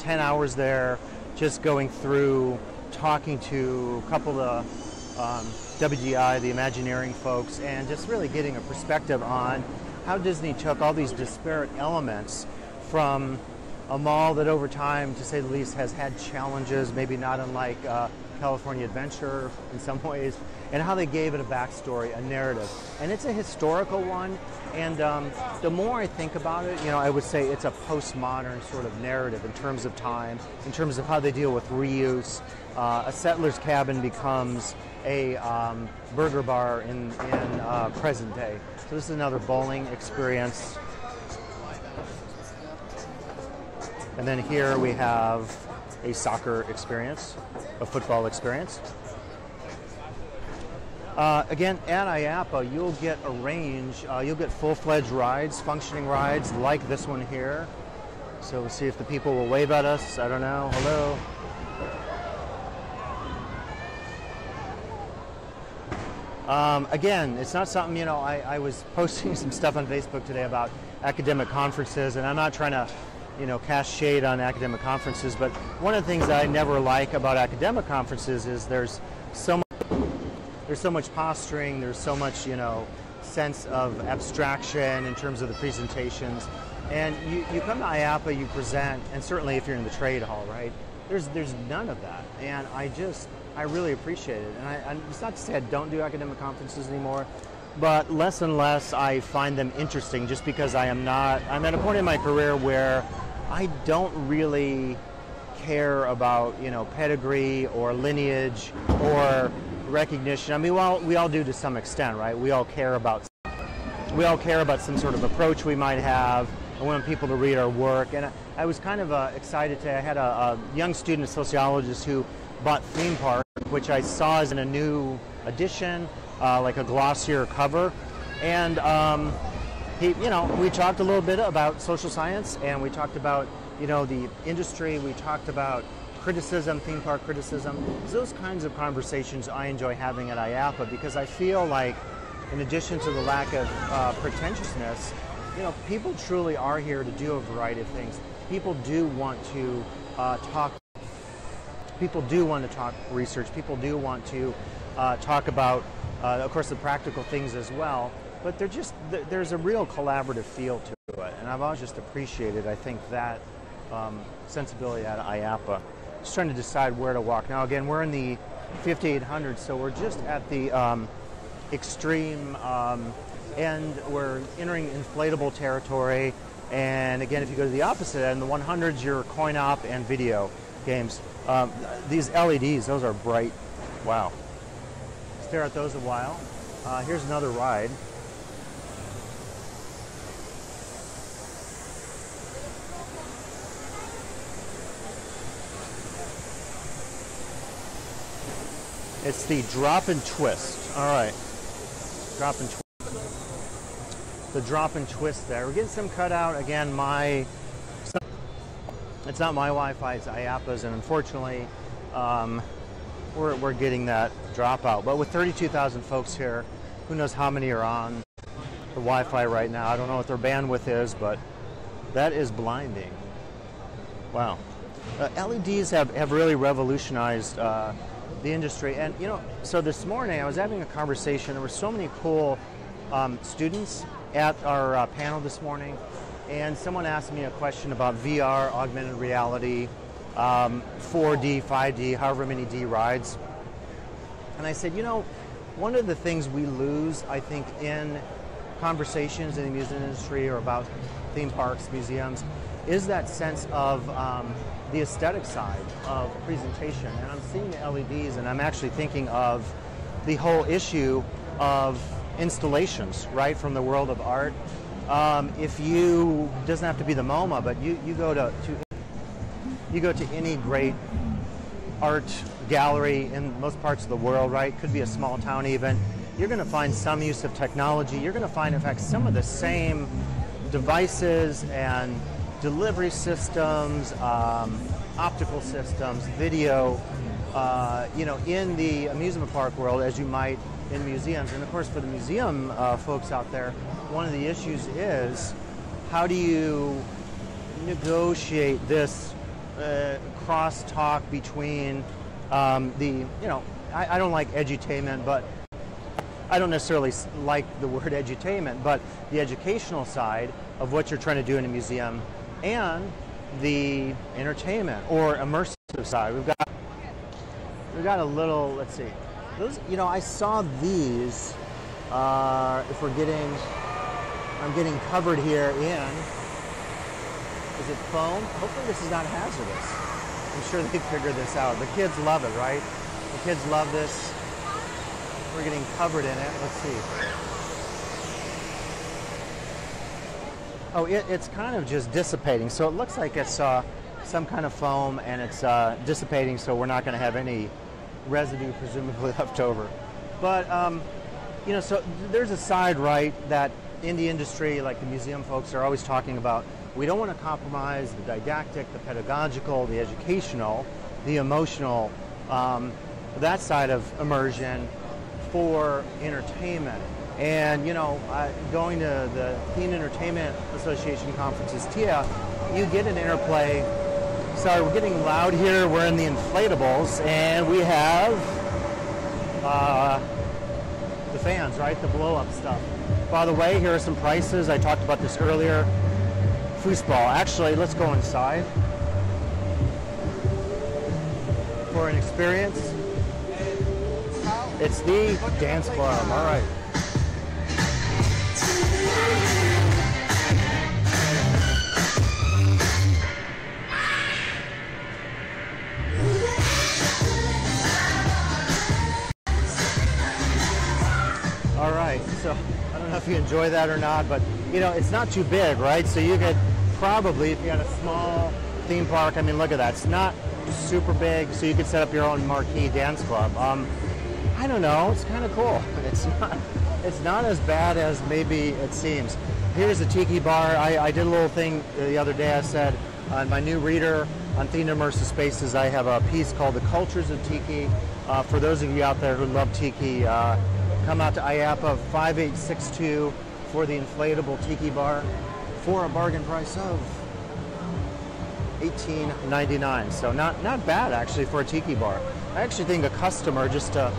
10 hours there just going through, talking to a couple of um, the Imagineering folks, and just really getting a perspective on how Disney took all these disparate elements from a mall that over time, to say the least, has had challenges, maybe not unlike uh, California Adventure in some ways, and how they gave it a backstory, a narrative. And it's a historical one, and um, the more I think about it, you know, I would say it's a postmodern sort of narrative in terms of time, in terms of how they deal with reuse. Uh, a settler's cabin becomes a um, burger bar in, in uh, present day. So this is another bowling experience And then here we have a soccer experience, a football experience. Uh, again, at IAAPA, you'll get a range, uh, you'll get full-fledged rides, functioning rides like this one here. So we'll see if the people will wave at us. I don't know. Hello. Um, again, it's not something, you know, I, I was posting some stuff on Facebook today about academic conferences, and I'm not trying to, you know, cast shade on academic conferences, but one of the things I never like about academic conferences is there's so there's so much posturing, there's so much, you know, sense of abstraction in terms of the presentations. And you, you come to IAAPA, you present, and certainly if you're in the trade hall, right, there's, there's none of that. And I just, I really appreciate it. And I, I, it's not to say I don't do academic conferences anymore, but less and less I find them interesting just because I am not, I'm at a point in my career where I don't really care about, you know, pedigree or lineage or recognition. I mean, well, we all do to some extent, right? We all care about, we all care about some sort of approach we might have. I want people to read our work. And I, I was kind of uh, excited today. I had a, a young student, sociologist, who bought Theme Park, which I saw as in a new edition, uh, like a glossier cover. And um, he, you know, we talked a little bit about social science, and we talked about, you know, the industry. We talked about criticism, theme park criticism. Those kinds of conversations I enjoy having at IAAPA because I feel like, in addition to the lack of uh, pretentiousness, you know, people truly are here to do a variety of things. People do want to uh, talk people do want to talk research. People do want to uh, talk about, uh, of course, the practical things as well. But they're just there's a real collaborative feel to it, and I've always just appreciated. I think that um, sensibility at IAAPA. Just trying to decide where to walk. Now, again, we're in the 5800, so we're just at the um, extreme um, end. We're entering inflatable territory. And again, if you go to the opposite end, the 100s, you're coin op and video games. Um, these LEDs, those are bright. Wow. Stare at those a while. Uh, here's another ride. It's the drop and twist. All right. Drop and twist. The drop and twist there. We're getting some cutout. Again, my it's not my Wi-Fi, it's IAAPA's, and unfortunately, um, we're, we're getting that dropout. But with 32,000 folks here, who knows how many are on the Wi-Fi right now. I don't know what their bandwidth is, but that is blinding. Wow. Uh, LEDs have, have really revolutionized uh, the industry. And, you know, so this morning I was having a conversation. There were so many cool um, students at our uh, panel this morning and someone asked me a question about VR, augmented reality, um, 4D, 5D, however many D rides. And I said, you know, one of the things we lose, I think, in conversations in the music industry or about theme parks, museums, is that sense of um, the aesthetic side of presentation. And I'm seeing the LEDs, and I'm actually thinking of the whole issue of installations, right, from the world of art um, if you doesn't have to be the MoMA, but you, you go to, to you go to any great art gallery in most parts of the world, right? Could be a small town even. You're going to find some use of technology. You're going to find, in fact, some of the same devices and delivery systems, um, optical systems, video, uh, you know, in the amusement park world as you might in museums. And of course, for the museum uh, folks out there, one of the issues is how do you negotiate this uh, cross-talk between um, the, you know, I, I don't like edutainment, but I don't necessarily like the word edutainment, but the educational side of what you're trying to do in a museum and the entertainment or immersive side. We've got we've got a little, let's see, those, you know, I saw these, uh, if we're getting, I'm getting covered here in, is it foam? Hopefully this is not hazardous. I'm sure they figured this out. The kids love it, right? The kids love this. We're getting covered in it. Let's see. Oh, it, it's kind of just dissipating. So it looks like it's uh, some kind of foam and it's uh, dissipating so we're not going to have any residue presumably left over. But, um, you know, so there's a side, right, that in the industry, like the museum folks are always talking about, we don't want to compromise the didactic, the pedagogical, the educational, the emotional, um, that side of immersion for entertainment. And you know, uh, going to the Themed Entertainment Association conferences, TEA, you get an interplay. Sorry, we're getting loud here. We're in the inflatables, and we have uh, the fans, right? The blow-up stuff. By the way, here are some prices. I talked about this earlier. Foosball. Actually, let's go inside for an experience. It's the dance club. All right. If you enjoy that or not, but you know, it's not too big, right? So you could probably, if you had a small theme park, I mean, look at that. It's not super big, so you could set up your own marquee dance club. Um, I don't know, it's kind of cool. It's not, it's not as bad as maybe it seems. Here's a tiki bar. I, I did a little thing the other day. I said on my new reader on Themed Immersive Spaces, I have a piece called The Cultures of Tiki. Uh, for those of you out there who love tiki, uh, come out to IAAPA 5862 for the inflatable tiki bar for a bargain price of 18.99. So not not bad actually for a tiki bar. I actually think a customer, just a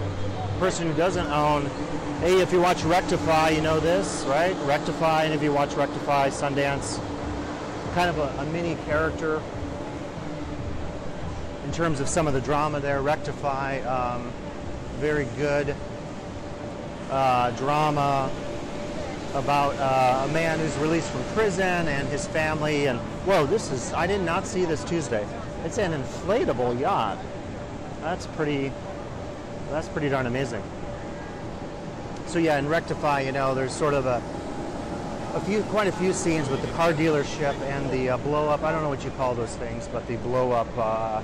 person who doesn't own. Hey, if you watch Rectify, you know this, right? Rectify, and if you watch Rectify, Sundance, kind of a, a mini character in terms of some of the drama there. Rectify, um, very good uh, drama about uh, a man who's released from prison and his family. And whoa, this is, I did not see this Tuesday. It's an inflatable yacht. That's pretty, that's pretty darn amazing. So yeah, in Rectify, you know, there's sort of a, a few, quite a few scenes with the car dealership and the uh, blow up. I don't know what you call those things, but the blow up uh,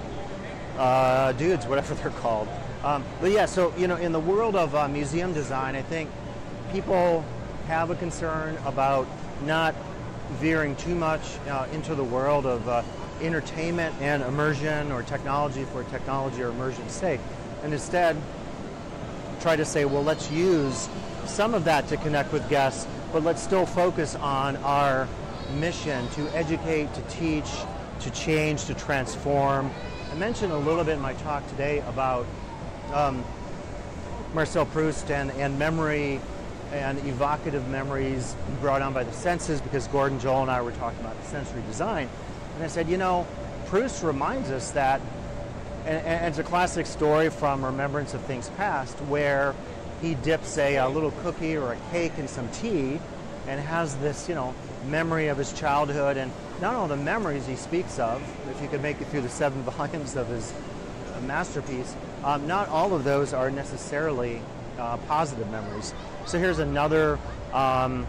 uh, dudes, whatever they're called. Um, but yeah, so you know, in the world of uh, museum design, I think people have a concern about not veering too much uh, into the world of uh, entertainment and immersion or technology for technology or immersion's sake, and instead try to say, well, let's use some of that to connect with guests, but let's still focus on our mission to educate, to teach, to change, to transform. I mentioned a little bit in my talk today about um, Marcel Proust and, and memory and evocative memories brought on by the senses because Gordon Joel and I were talking about sensory design. And I said, you know, Proust reminds us that, and, and it's a classic story from Remembrance of Things Past, where he dips a, a little cookie or a cake in some tea and has this, you know, memory of his childhood and not all the memories he speaks of, if you could make it through the seven volumes of his uh, masterpiece, um, not all of those are necessarily uh, positive memories. So here's another. Um,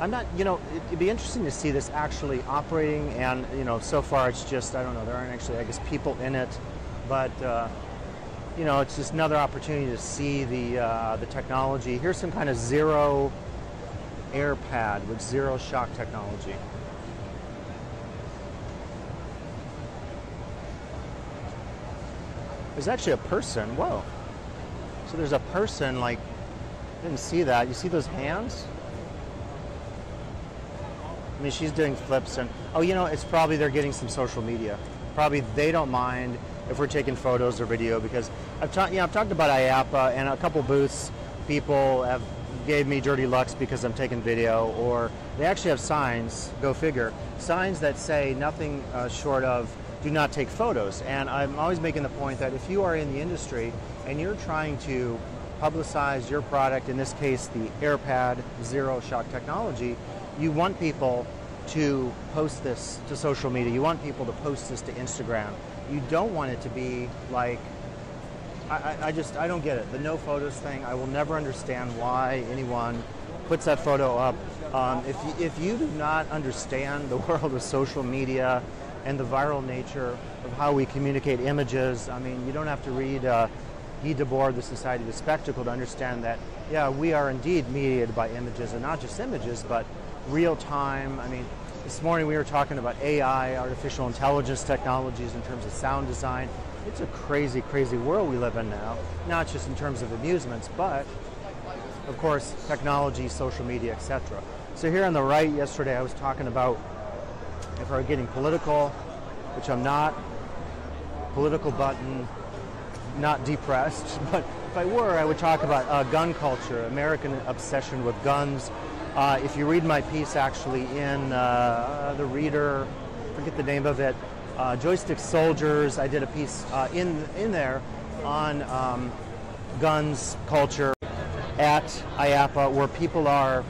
I'm not, you know, it'd be interesting to see this actually operating, and you know, so far it's just I don't know. There aren't actually, I guess, people in it, but uh, you know, it's just another opportunity to see the uh, the technology. Here's some kind of zero air pad with zero shock technology. There's actually a person. Whoa. So there's a person like didn't see that. You see those hands? I mean, she's doing flips and oh, you know, it's probably they're getting some social media. Probably they don't mind if we're taking photos or video because I've talked, you know, I've talked about IAAPA and a couple booths. People have gave me dirty looks because I'm taking video, or they actually have signs. Go figure. Signs that say nothing uh, short of do not take photos. And I'm always making the point that if you are in the industry and you're trying to publicize your product, in this case the AirPad Zero Shock technology, you want people to post this to social media. You want people to post this to Instagram. You don't want it to be like, I, I just, I don't get it. The no photos thing, I will never understand why anyone puts that photo up. Um, if, you, if you do not understand the world of social media and the viral nature of how we communicate images, I mean, you don't have to read uh, Guy Debord, The Society of the Spectacle, to understand that, yeah, we are indeed mediated by images, and not just images, but real time. I mean, this morning we were talking about AI, artificial intelligence technologies in terms of sound design. it's a crazy, crazy world we live in now. Not just in terms of amusements, but of course, technology, social media, etc. So here on the right, yesterday I was talking about if I were getting political, which I'm not, political button, not depressed, but if I were, I would talk about uh, gun culture, American obsession with guns. Uh, if you read my piece actually in uh, The Reader, forget the name of it, uh, Joystick Soldiers, I did a piece uh, in, in there on um, guns culture at IAAPA where people are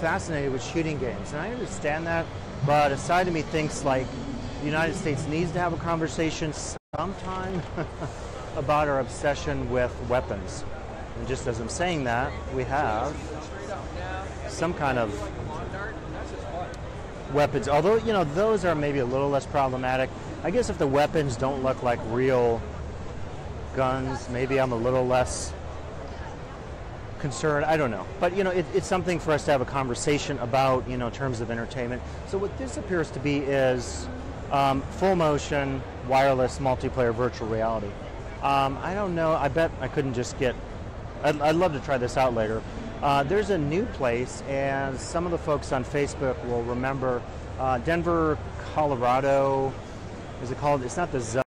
fascinated with shooting games. And I understand that, but a side of me thinks like the United States needs to have a conversation sometime about our obsession with weapons. And just as I'm saying that, we have some kind of weapons. Although, you know, those are maybe a little less problematic. I guess if the weapons don't look like real guns, maybe I'm a little less concerned. I don't know. But, you know, it, it's something for us to have a conversation about, you know, in terms of entertainment. So what this appears to be is um, full motion, wireless, multiplayer virtual reality. Um, I don't know. I bet I couldn't just get. I'd, I'd love to try this out later. Uh, there's a new place, and some of the folks on Facebook will remember uh, Denver, Colorado. Is it called? It's not the zone.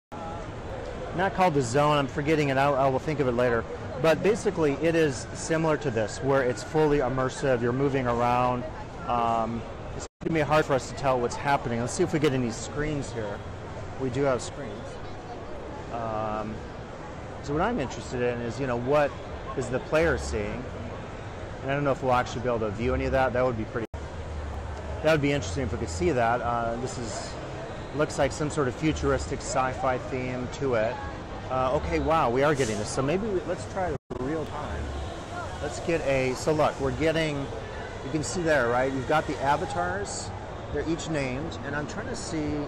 Not called the zone. I'm forgetting it. I will think of it later. But basically, it is similar to this, where it's fully immersive. You're moving around. Um, it's going to be hard for us to tell what's happening. Let's see if we get any screens here. We do have screens. Um, so what I'm interested in is, you know, what is the player seeing? And I don't know if we'll actually be able to view any of that. That would be pretty. That would be interesting if we could see that. Uh, this is looks like some sort of futuristic sci-fi theme to it. Uh, okay, wow, we are getting this. So maybe we, let's try real time. Let's get a. So look, we're getting. You can see there, right? You've got the avatars. They're each named, and I'm trying to see.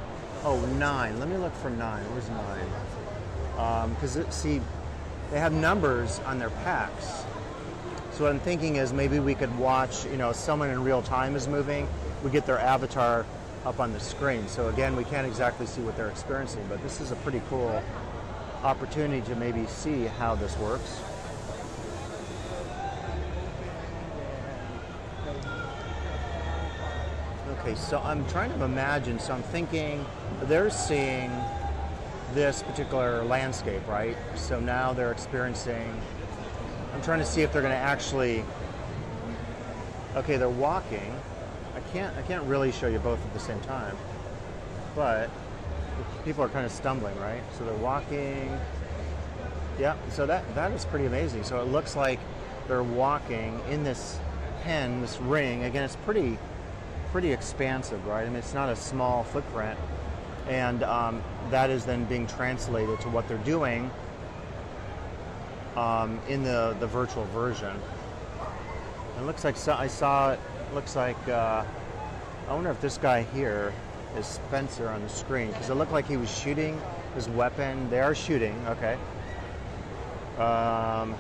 Oh, nine. Let me look for nine. Where's nine? because um, see, they have numbers on their packs. So what I'm thinking is maybe we could watch, you know, someone in real time is moving, we get their avatar up on the screen. So again, we can't exactly see what they're experiencing, but this is a pretty cool opportunity to maybe see how this works. Okay, so I'm trying to imagine, so I'm thinking they're seeing this particular landscape, right? So now they're experiencing, I'm trying to see if they're going to actually, okay, they're walking. I can't, I can't really show you both at the same time, but people are kind of stumbling, right? So they're walking. Yeah, so that, that is pretty amazing. So it looks like they're walking in this pen, this ring. Again, it's pretty, pretty expansive, right? I mean, it's not a small footprint and um, that is then being translated to what they're doing um, in the, the virtual version. It looks like so, I saw it looks like uh, I wonder if this guy here is Spencer on the screen because it looked like he was shooting his weapon. They are shooting, okay. Um,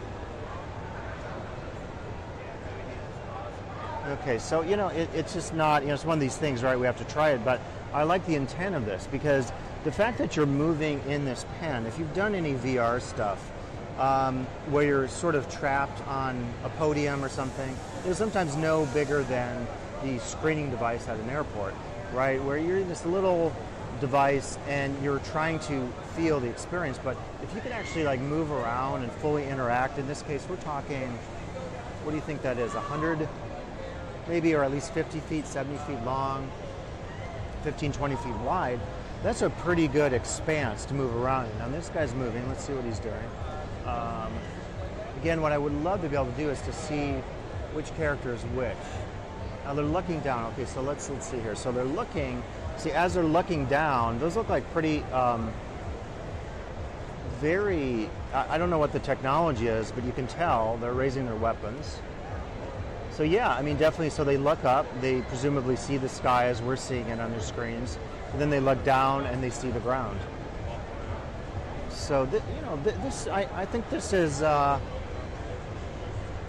okay, so you know it, it's just not you know it's one of these things, right? We have to try it, but I like the intent of this because the fact that you're moving in this pen, if you've done any VR stuff, um, where you're sort of trapped on a podium or something, they're sometimes no bigger than the screening device at an airport, right? Where you're in this little device and you're trying to feel the experience. But if you can actually like move around and fully interact, in this case, we're talking, what do you think that is? 100, maybe, or at least 50 feet, 70 feet long, 15, 20 feet wide, that's a pretty good expanse to move around in. Now this guy's moving, let's see what he's doing. Um, again, what I would love to be able to do is to see which character is which. They're looking down, okay, so let's, let's see here. So they're looking, see as they're looking down, those look like pretty, um, very, I, I don't know what the technology is, but you can tell they're raising their weapons. So yeah, I mean, definitely. So they look up, they presumably see the sky as we're seeing it on their screens, and then they look down and they see the ground. So th- you know, th- this I, I think this is uh,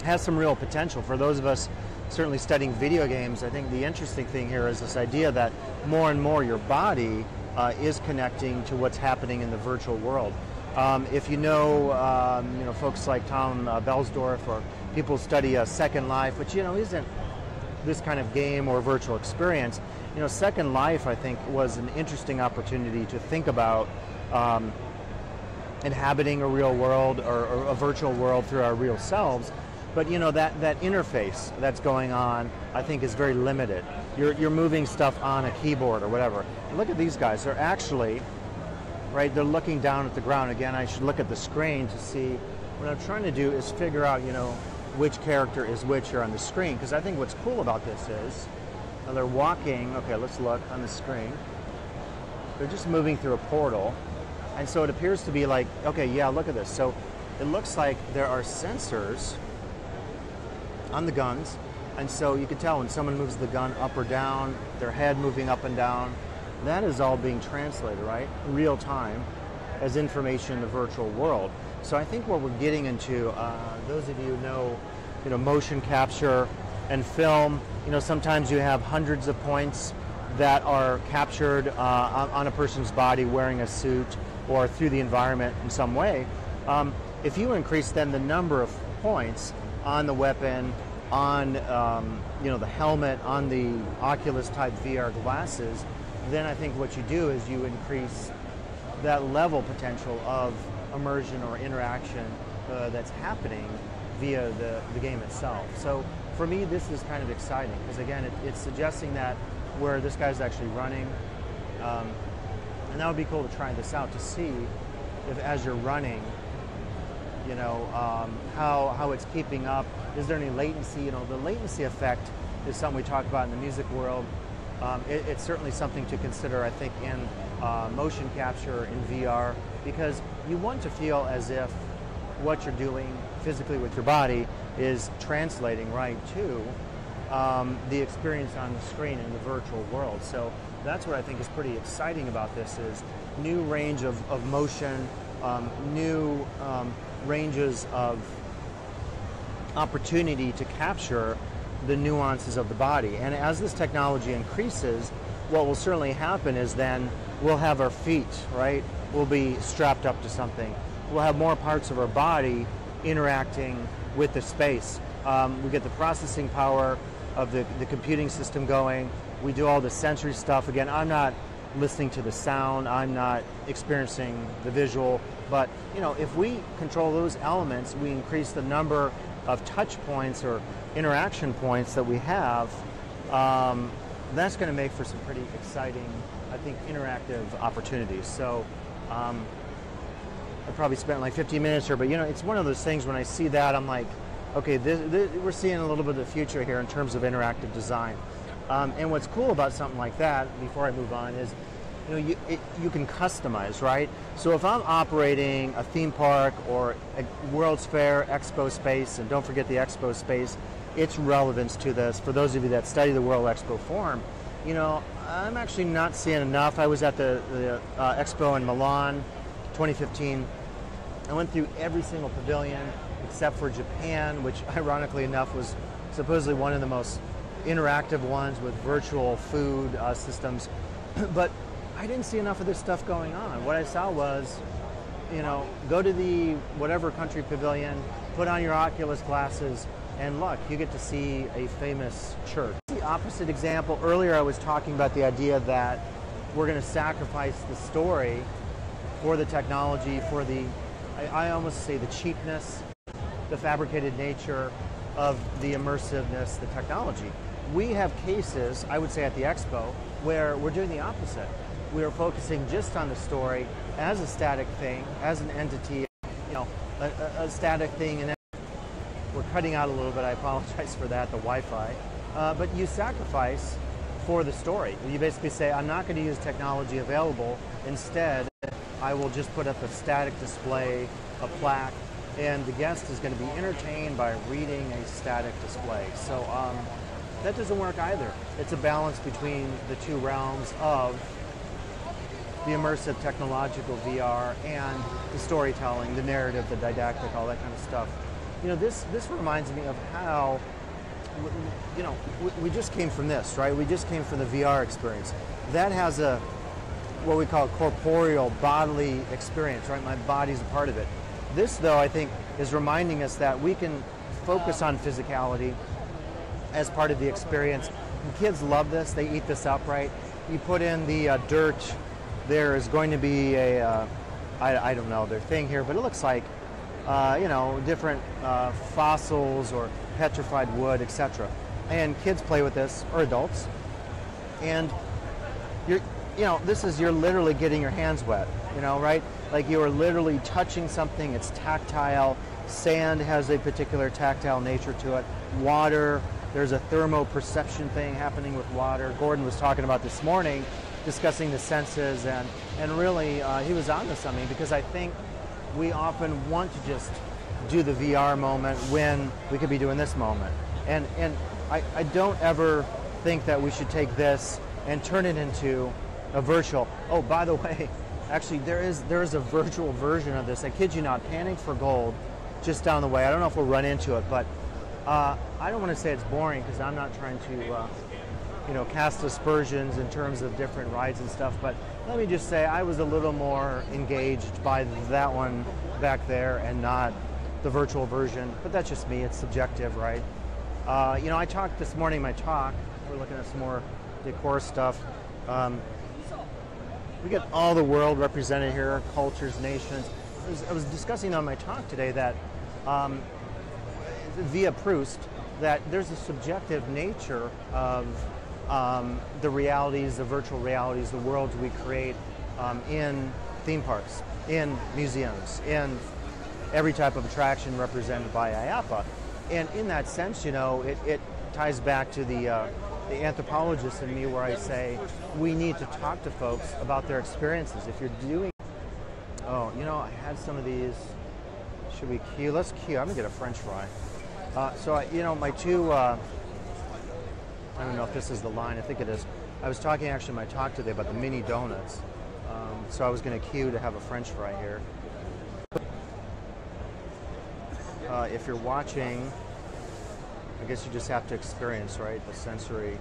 has some real potential for those of us certainly studying video games. I think the interesting thing here is this idea that more and more your body uh, is connecting to what's happening in the virtual world. Um, if you know, um, you know, folks like Tom uh, Boellstorff or people study uh, Second Life, which you know isn't this kind of game or virtual experience. You know, Second Life, I think, was an interesting opportunity to think about um, inhabiting a real world or, or, a virtual world through our real selves. But you know that that interface that's going on, I think, is very limited. You're you're moving stuff on a keyboard or whatever. Look at these guys; they're actually right. They're looking down at the ground. Again, I should look at the screen to see. What I'm trying to do is figure out, you know, which character is which here on the screen. Because I think what's cool about this is they're walking. Okay, let's look on the screen. They're just moving through a portal. And so it appears to be like, okay, yeah, look at this. So it looks like there are sensors on the guns. And so you can tell when someone moves the gun up or down, their head moving up and down, that is all being translated, right? Real time as information in the virtual world. So I think what we're getting into, uh, those of you who know, you know, motion capture and film, you know, sometimes you have hundreds of points that are captured uh, on a person's body wearing a suit or through the environment in some way. Um, if you increase then the number of points on the weapon, on um, you know the helmet, on the Oculus type VR glasses, then I think what you do is you increase that level potential of immersion or interaction uh, that's happening via the, the game itself. So for me, this is kind of exciting because again, it, it's suggesting that where this guy's actually running, um, and that would be cool to try this out to see if as you're running, you know, um, how, how it's keeping up. Is there any latency? You know, the latency effect is something we talk about in the music world. Um, it, it's certainly something to consider, I think, in uh, motion capture in VR because you want to feel as if what you're doing physically with your body is translating right to um, the experience on the screen in the virtual world. So that's what I think is pretty exciting about this is new range of, of motion, um, new um, ranges of opportunity to capture the nuances of the body. And as this technology increases, what will certainly happen is then we'll have our feet, right? We'll be strapped up to something. We'll have more parts of our body interacting with the space. Um, we get the processing power of the, the computing system going. We do all the sensory stuff. Again, I'm not listening to the sound, I'm not experiencing the visual, but you know, if we control those elements, we increase the number of touch points or interaction points that we have, um, that's going to make for some pretty exciting, I think, interactive opportunities. So um, I probably spent like 15 minutes here, but you know, it's one of those things when I see that, I'm like, okay, this, this, we're seeing a little bit of the future here in terms of interactive design. Um, and what's cool about something like that, before I move on, is you know you, it, you can customize, right? So if I'm operating a theme park or a World's Fair Expo space, and don't forget the Expo space, its relevance to this. For those of you that study the World Expo Forum, you know, I'm actually not seeing enough. I was at the, the uh, Expo in Milan 2015. I went through every single pavilion except for Japan, which ironically enough was supposedly one of the most interactive ones with virtual food uh, systems. but I didn't see enough of this stuff going on. What I saw was, you know, go to the whatever country pavilion, put on your Oculus glasses, and look, you get to see a famous church. The opposite example, earlier I was talking about the idea that we're going to sacrifice the story for the technology, for the, I, I almost say the cheapness, the fabricated nature of the immersiveness, the technology. We have cases, I would say at the expo, where we're doing the opposite. We're focusing just on the story as a static thing, as an entity, you know, a, a static thing, and we're cutting out a little bit. I apologize for that, the Wi-Fi. Uh, but you sacrifice for the story. You basically say, I'm not going to use technology available. Instead, I will just put up a static display, a plaque, and the guest is going to be entertained by reading a static display. So um, that doesn't work either. It's a balance between the two realms of the immersive technological VR and the storytelling, the narrative, the didactic, all that kind of stuff you know, this, this reminds me of how, you know, we, just came from this, right? We just came from the VR experience. That has a, what we call corporeal bodily experience, right? My body's a part of it. This, though, I think, is reminding us that we can focus on physicality as part of the experience. And kids love this; they eat this up, right? You put in the uh, dirt. There is going to be a, uh, I, I don't know their thing here, but it looks like, uh, you know, different uh, fossils or petrified wood, etc. And kids play with this, or adults, and you're, you know, this is you're literally getting your hands wet, you know, right? Like you are literally touching something. It's tactile. Sand has a particular tactile nature to it. Water, there's a thermoperception thing happening with water. Gordon was talking about this morning, discussing the senses, and and really uh, he was onto something because I think we often want to just do the VR moment when we could be doing this moment, and and I, I don't ever think that we should take this and turn it into a virtual. Oh, by the way, actually there is there is a virtual version of this. I kid you not, Panning for Gold, just down the way. I don't know if we'll run into it, but uh, I don't want to say it's boring because I'm not trying to, uh, you know, cast aspersions in terms of different rides and stuff. But let me just say I was a little more engaged by that one back there and not the virtual version. But that's just me. It's subjective, right? Uh, you know, I talked this morning. in My talk. We're looking at some more decor stuff. Um, we get all the world represented here, cultures, nations. I was, I was discussing on my talk today that um, via Proust that there's a subjective nature of um, the realities, the virtual realities, the worlds we create um, in theme parks, in museums, in every type of attraction represented by IAAPA. And in that sense, you know, it, it ties back to the, uh, the anthropologist in me where I say we need to talk to folks about their experiences. If you're doing, oh, you know, I had some of these. Should we queue? Let's queue. I'm gonna get a French fry. Uh, so, I, you know, my two, uh, I don't know if this is the line, I think it is. I was talking actually in my talk today about the mini donuts. Um, so I was going to queue to have a french fry here. Uh, if you're watching, I guess you just have to experience, right, the sensory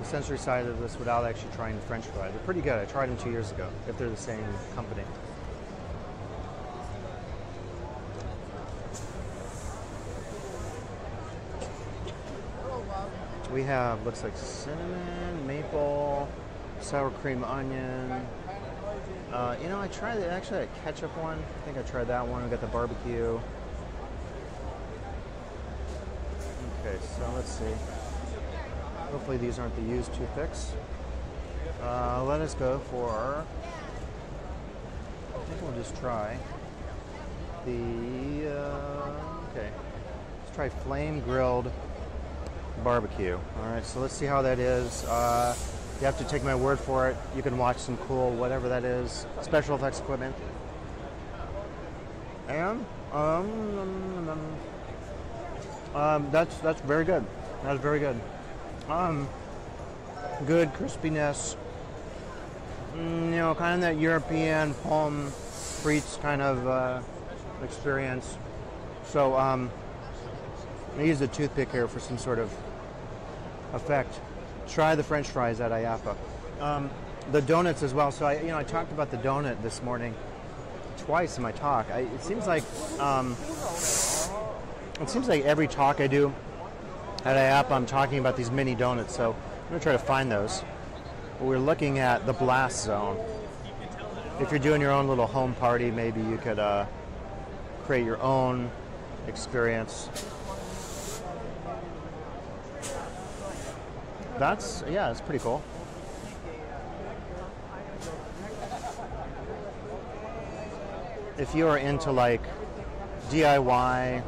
the sensory side of this without actually trying the french fry. They're pretty good. I tried them two years ago, if they're the same company. We have, looks like cinnamon, maple, sour cream onion. Uh, you know, I tried the, actually a ketchup one. I think I tried that one. We got the barbecue. Okay, so let's see. Hopefully these aren't the used toothpicks. Uh, let us go for, I think we'll just try the, uh, okay. Let's try flame grilled barbecue. All right, so let's see how that is. Uh, you have to take my word for it. You can watch some cool, whatever that is, special effects equipment. And um, um, that's that's very good. That's very good. Um, good crispiness. Mm, you know, kind of that European pomme frites kind of uh, experience. So um, I use a toothpick here for some sort of effect. Try the French fries at IAAPA. Um, the donuts as well. So I, you know, I talked about the donut this morning twice in my talk. I, it seems like um, it seems like every talk I do at IAAPA, I'm talking about these mini donuts. So I'm gonna try to find those. But we're looking at the blast zone. If you're doing your own little home party, maybe you could uh, create your own experience that's yeah, it's pretty cool. If you are into like DIY,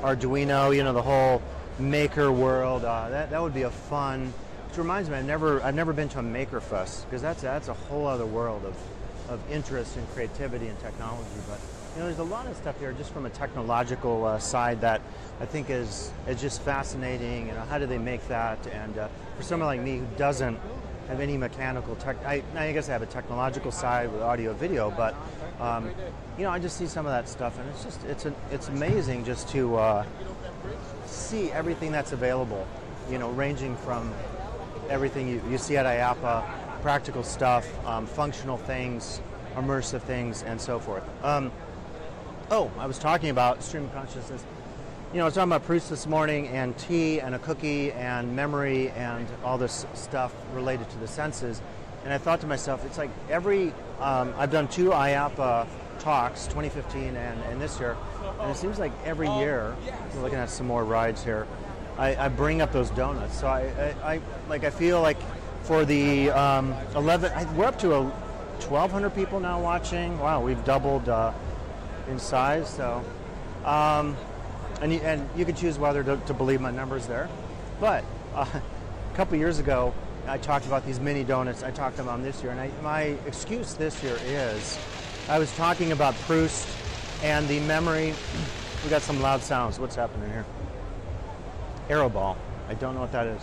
Arduino, you know the whole maker world, uh, that that would be a fun. It reminds me, I've never I've never been to a maker fest because that's that's a whole other world of of interest and creativity and technology. But you know, there's a lot of stuff here just from a technological uh, side that I think is is just fascinating. You know, how do they make that? And uh, for someone like me who doesn't have any mechanical tech, I, I guess I have a technological side with audio, video, but um, you know, I just see some of that stuff, and it's just it's a, it's amazing just to uh, see everything that's available. You know, ranging from everything you, you see at IAAPA, practical stuff, um, functional things, immersive things, and so forth. Um, oh, I was talking about stream of consciousness. You know, I was talking about Proust this morning and tea and a cookie and memory and all this stuff related to the senses. And I thought to myself, it's like every, um, I've done two IAAPA talks, 2015 and, and this year, and it seems like every year, we're looking at some more rides here, I, I bring up those donuts. So I, I, I, like I feel like for the um, 11, I, we're up to a 1,200 people now watching. Wow, we've doubled uh, in size. So, um, and you, and you can choose whether to, to believe my numbers there. But uh, a couple years ago, I talked about these mini donuts. I talked about them this year, and I, my excuse this year is I was talking about Proust and the memory. We got some loud sounds. What's happening here? Aeroball. I don't know what that is.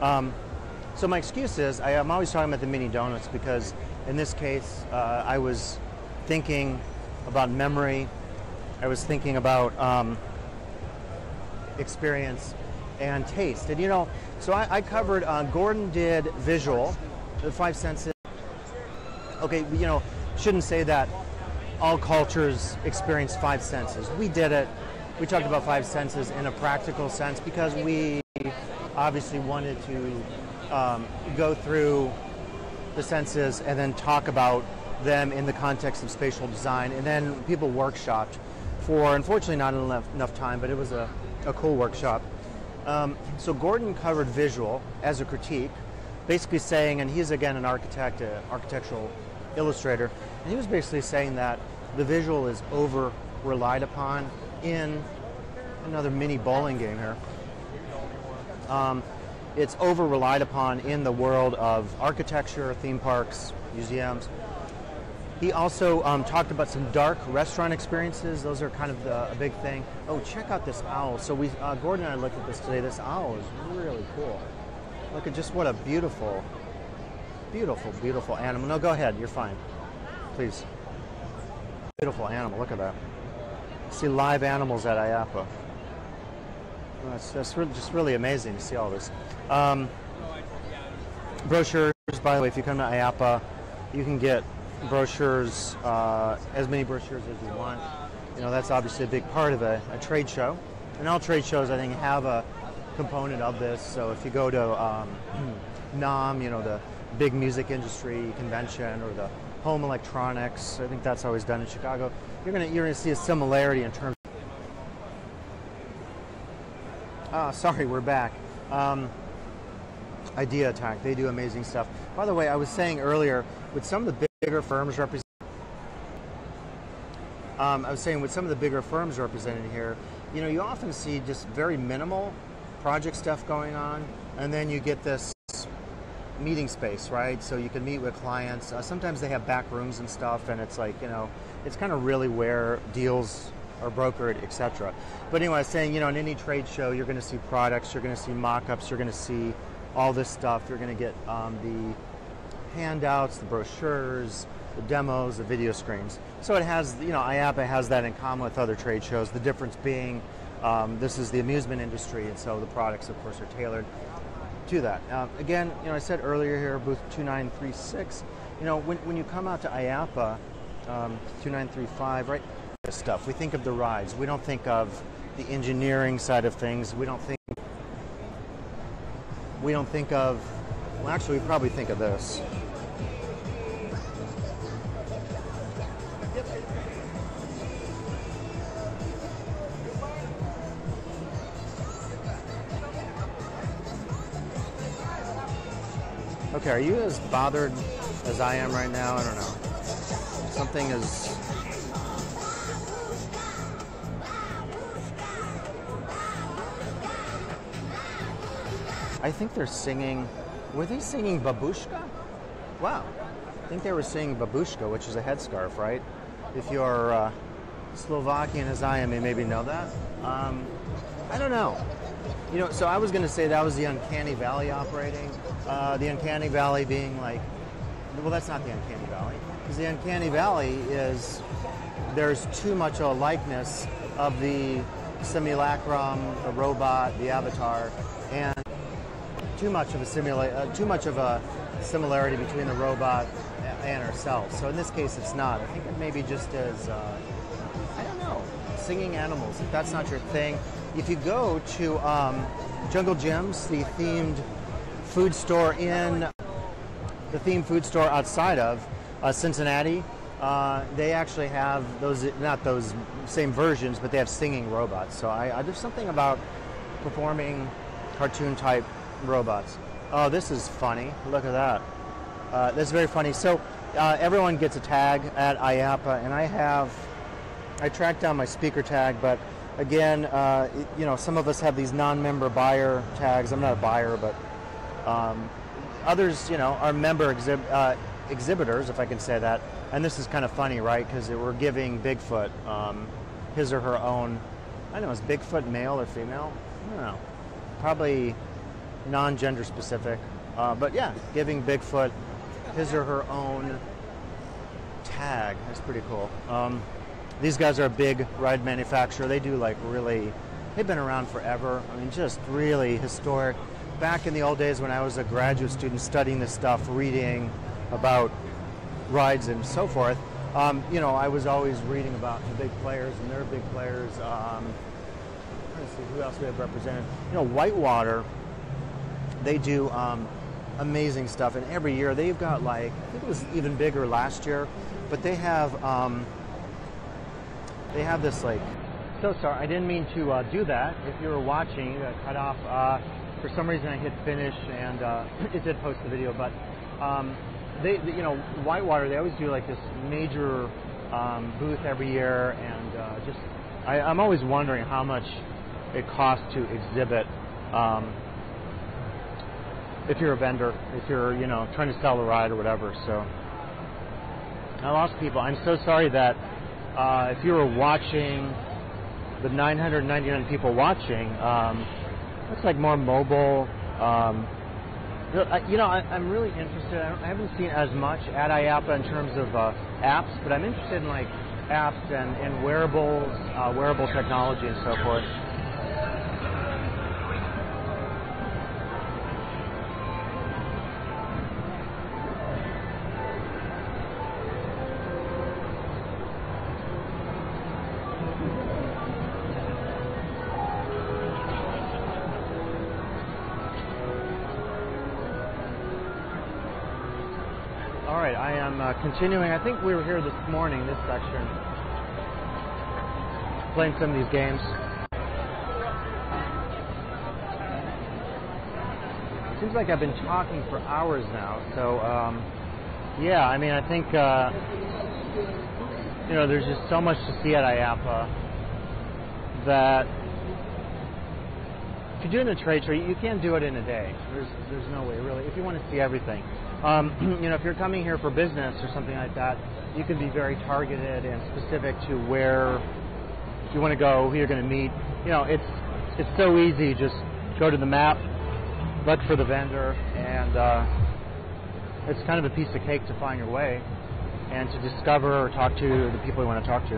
Um, so my excuse is I, am always talking about the mini donuts because in this case uh, I was thinking about memory. I was thinking about um, experience and taste. And you know, so I, I covered. Uh, Gordon did visual, the five senses. Okay, you know, shouldn't say that all cultures experience five senses. We did it. We talked about five senses in a practical sense because we obviously wanted to um, go through the senses and then talk about them in the context of spatial design. And then people workshopped for, unfortunately, not enough, enough time, but it was a, a cool workshop. Um, so Gordon covered visual as a critique, basically saying, and he's again an architect, an architectural illustrator, and he was basically saying that the visual is over relied upon in another mini bowling game here. Um, it's over relied upon in the world of architecture, theme parks, museums. He also um, talked about some dark restaurant experiences. Those are kind of the, a big thing. Oh, check out this owl. So we, uh, Gordon and I looked at this today. This owl is really cool. Look at just what a beautiful, beautiful, beautiful animal. No, go ahead. You're fine. Please. Beautiful animal. Look at that. See live animals at IAAPA. That's, that's re- just really amazing to see all this. Um, brochures, by the way, if you come to IAAPA, you can get brochures, uh, as many brochures as you want. You know, that's obviously a big part of a, a, trade show. And all trade shows, I think, have a component of this. So if you go to um, NAMM, you know, the big music industry convention, or the home electronics, I think that's always done in Chicago, you're going you're gonna see a similarity in terms Ah, sorry, we're back. Um, Idea Attack, they do amazing stuff. By the way, I was saying earlier, with some of the bigger firms represented, um, I was saying with some of the bigger firms represented here, you know, you often see just very minimal project stuff going on, and then you get this meeting space, right? So you can meet with clients. Uh, sometimes they have back rooms and stuff, and it's like, you know, it's kind of really where deals are brokered, etc. But anyway, I was saying, you know, in any trade show, you're going to see products, you're going to see mock-ups, you're going to see all this stuff. You're going to get um, the handouts, the brochures, the demos, the video screens. So it has, you know, IAAPA has that in common with other trade shows. The difference being um, this is the amusement industry, and so the products, of course, are tailored to that. Uh, again, you know, I said earlier here, booth 2936, you know, when, when you come out to IAAPA, um, 2935, right, stuff. We think of the rides. We don't think of the engineering side of things. We don't think we don't think of well actually we probably think of this. Are you as bothered as I am right now? I don't know. Something is I think they're singing. Were they singing Babushka? Wow. I think they were singing Babushka, which is a headscarf, right? If you're uh, Slovakian as I am, you maybe know that. Um, I don't know. You know, so I was going to say that was the Uncanny Valley operating. Uh, the Uncanny Valley being like, well, that's not the Uncanny Valley. Because the Uncanny Valley is there's too much of a likeness of the simulacrum, the robot, the avatar, and too much of a simula- uh, too much of a similarity between the robot and ourselves. So in this case, it's not. I think it maybe just as uh, I don't know, singing animals. If that's not your thing, if you go to um, Jungle Jim's, the themed food store in the theme food store outside of uh, Cincinnati, uh, they actually have those, not those same versions, but they have singing robots. So I, I, there's something about performing cartoon type robots. Oh, this is funny. Look at that. Uh, that's very funny. So uh, everyone gets a tag at IAAPA, and I have, I tracked down my speaker tag, but again, uh, you know, some of us have these non-member buyer tags. I'm not a buyer, but um, others, you know, are member exhib- uh, exhibitors, if I can say that. And this is kind of funny, right? Because we're giving Bigfoot um, his or her own. I don't know, is Bigfoot male or female? I don't know. Probably non-gender specific. Uh, but yeah, giving Bigfoot his or her own tag. That's pretty cool. Um, these guys are a big ride manufacturer. They do like really, they've been around forever. I mean, just really historic. Back in the old days when I was a graduate student studying this stuff, reading about rides and so forth, um, you know, I was always reading about the big players and their big players. Um, to see who else we have represented. You know, Whitewater, they do um, amazing stuff, and every year they've got like I think it was even bigger last year, but they have um, they have this like. So sorry, I didn't mean to uh, do that. If you were watching, you got cut off. Uh, for some reason, I hit finish, and uh, it did post the video, but. Um, they, you know, Whitewater, they always do like this major um, booth every year, and uh, just I, I'm always wondering how much it costs to exhibit. Um, if you're a vendor, if you're, you know, trying to sell a ride or whatever. So I lost people. I'm so sorry that uh, if you were watching the 999 people watching, um, looks like more mobile. Um, you know, I, am really interested. I, haven't seen as much at IAAPA in terms of uh, apps, but I'm interested in like apps and, and wearables, uh, wearable technology, and so forth. Continuing. I think we were here this morning, this section, playing some of these games. Seems like I've been talking for hours now. So, um, yeah, I mean, I think, uh, you know, there's just so much to see at IAAPA that if you're doing a trade show, you can't do it in a day. There's, there's no way, really, if you want to see everything. Um, you know, if you're coming here for business or something like that, you can be very targeted and specific to where you want to go, who you're going to meet. You know, it's it's so easy. Just go to the map, look for the vendor, and uh, it's kind of a piece of cake to find your way and to discover or talk to the people you want to talk to.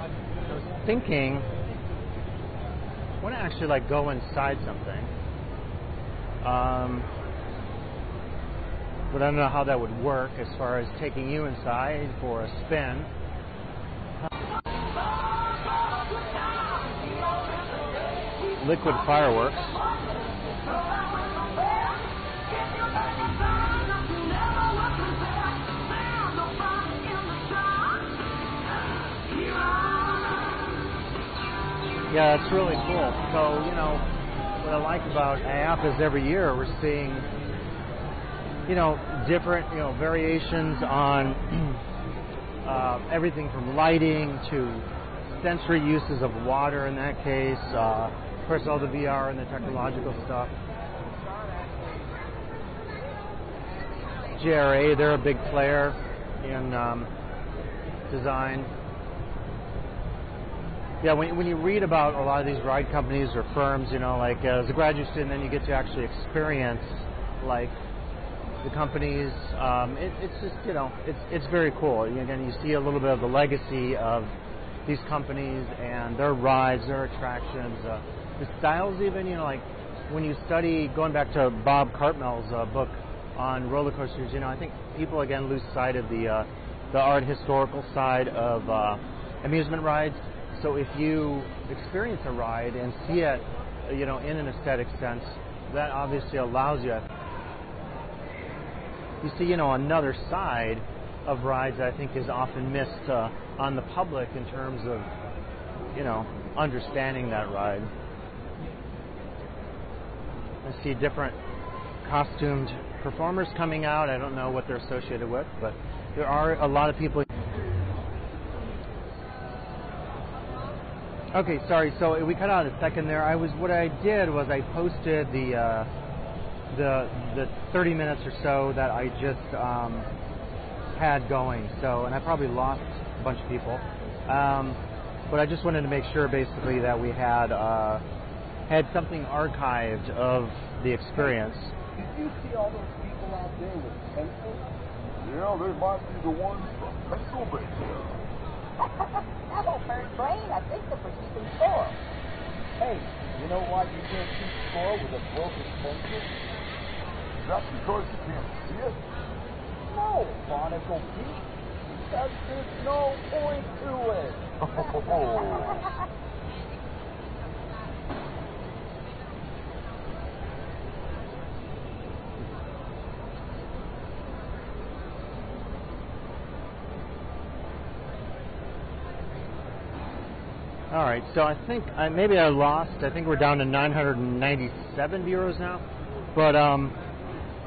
I was thinking, I want to actually like go inside something. Um, but I don't know how that would work as far as taking you inside for a spin. Liquid fireworks. Yeah, it's really cool. So, you know, I like about AF is every year we're seeing, you know, different, you know, variations on uh, everything from lighting to sensory uses of water in that case. Uh, of course, all the VR and the technological stuff. JRA, they're a big player in um, design yeah, when, when you read about a lot of these ride companies or firms, you know, like uh, as a graduate student, then you get to actually experience like the companies. Um, it, it's just you know, it's it's very cool. You, again, you see a little bit of the legacy of these companies and their rides, their attractions, uh, the styles, even you know, like when you study, going back to Bob Cartmell's uh, book on roller coasters, you know, I think people again lose sight of the uh, the art historical side of uh, amusement rides. So if you experience a ride and see it, you know, in an aesthetic sense, that obviously allows you. You see, you know, another side of rides I think is often missed uh, on the public in terms of, you know, understanding that ride. I see different costumed performers coming out. I don't know what they're associated with, but there are a lot of people. Okay, sorry. So we cut out a second there. I was what I did was I posted the uh, the the 30 minutes or so that I just um, had going. So and I probably lost a bunch of people. Um, but I just wanted to make sure basically that we had uh, had something archived of the experience. Did you see all those people out there with pencils? Yeah, they might be the ones from Pennsylvania. Hello, Bird Brain. I think they're for keeping score. Hey, you know why you can't keep score with a broken pencil? Is that because you can't see it? No, Barnacle Pete. Because there's no point to it. All right, so I think uh, maybe I lost. I think we're down to 997 viewers now, but um,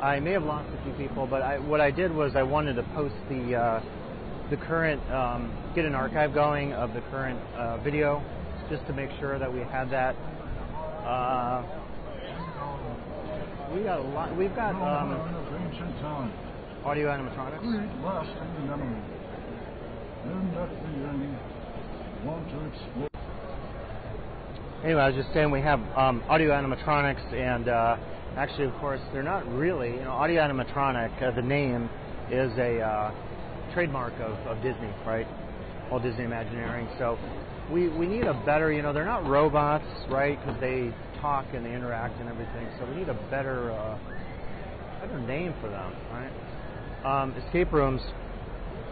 I may have lost a few people. But I, what I did was I wanted to post the uh, the current, um, get an archive going of the current uh, video, just to make sure that we had that. Uh, we got a lot. We've got um, audio animatronics. Great lasting memory. And at want to explore. Anyway, I was just saying we have um, audio animatronics, and uh, actually, of course, they're not really. You know, audio animatronic. Uh, the name is a uh, trademark of, of Disney, right? Walt Disney Imagineering. So we we need a better. You know, they're not robots, right? Because they talk and they interact and everything. So we need a better uh, better name for them, right? Um, escape rooms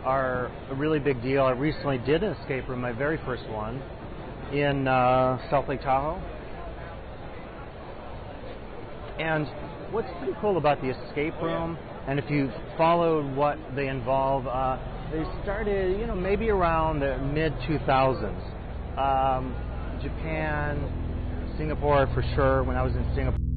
are a really big deal. I recently did an escape room, my very first one, in uh, South Lake Tahoe. And what's pretty cool about the escape room, and if you followed what they involve, uh, they started, you know, maybe around the mid 2000s. Um, Japan, Singapore for sure. When I was in Singapore.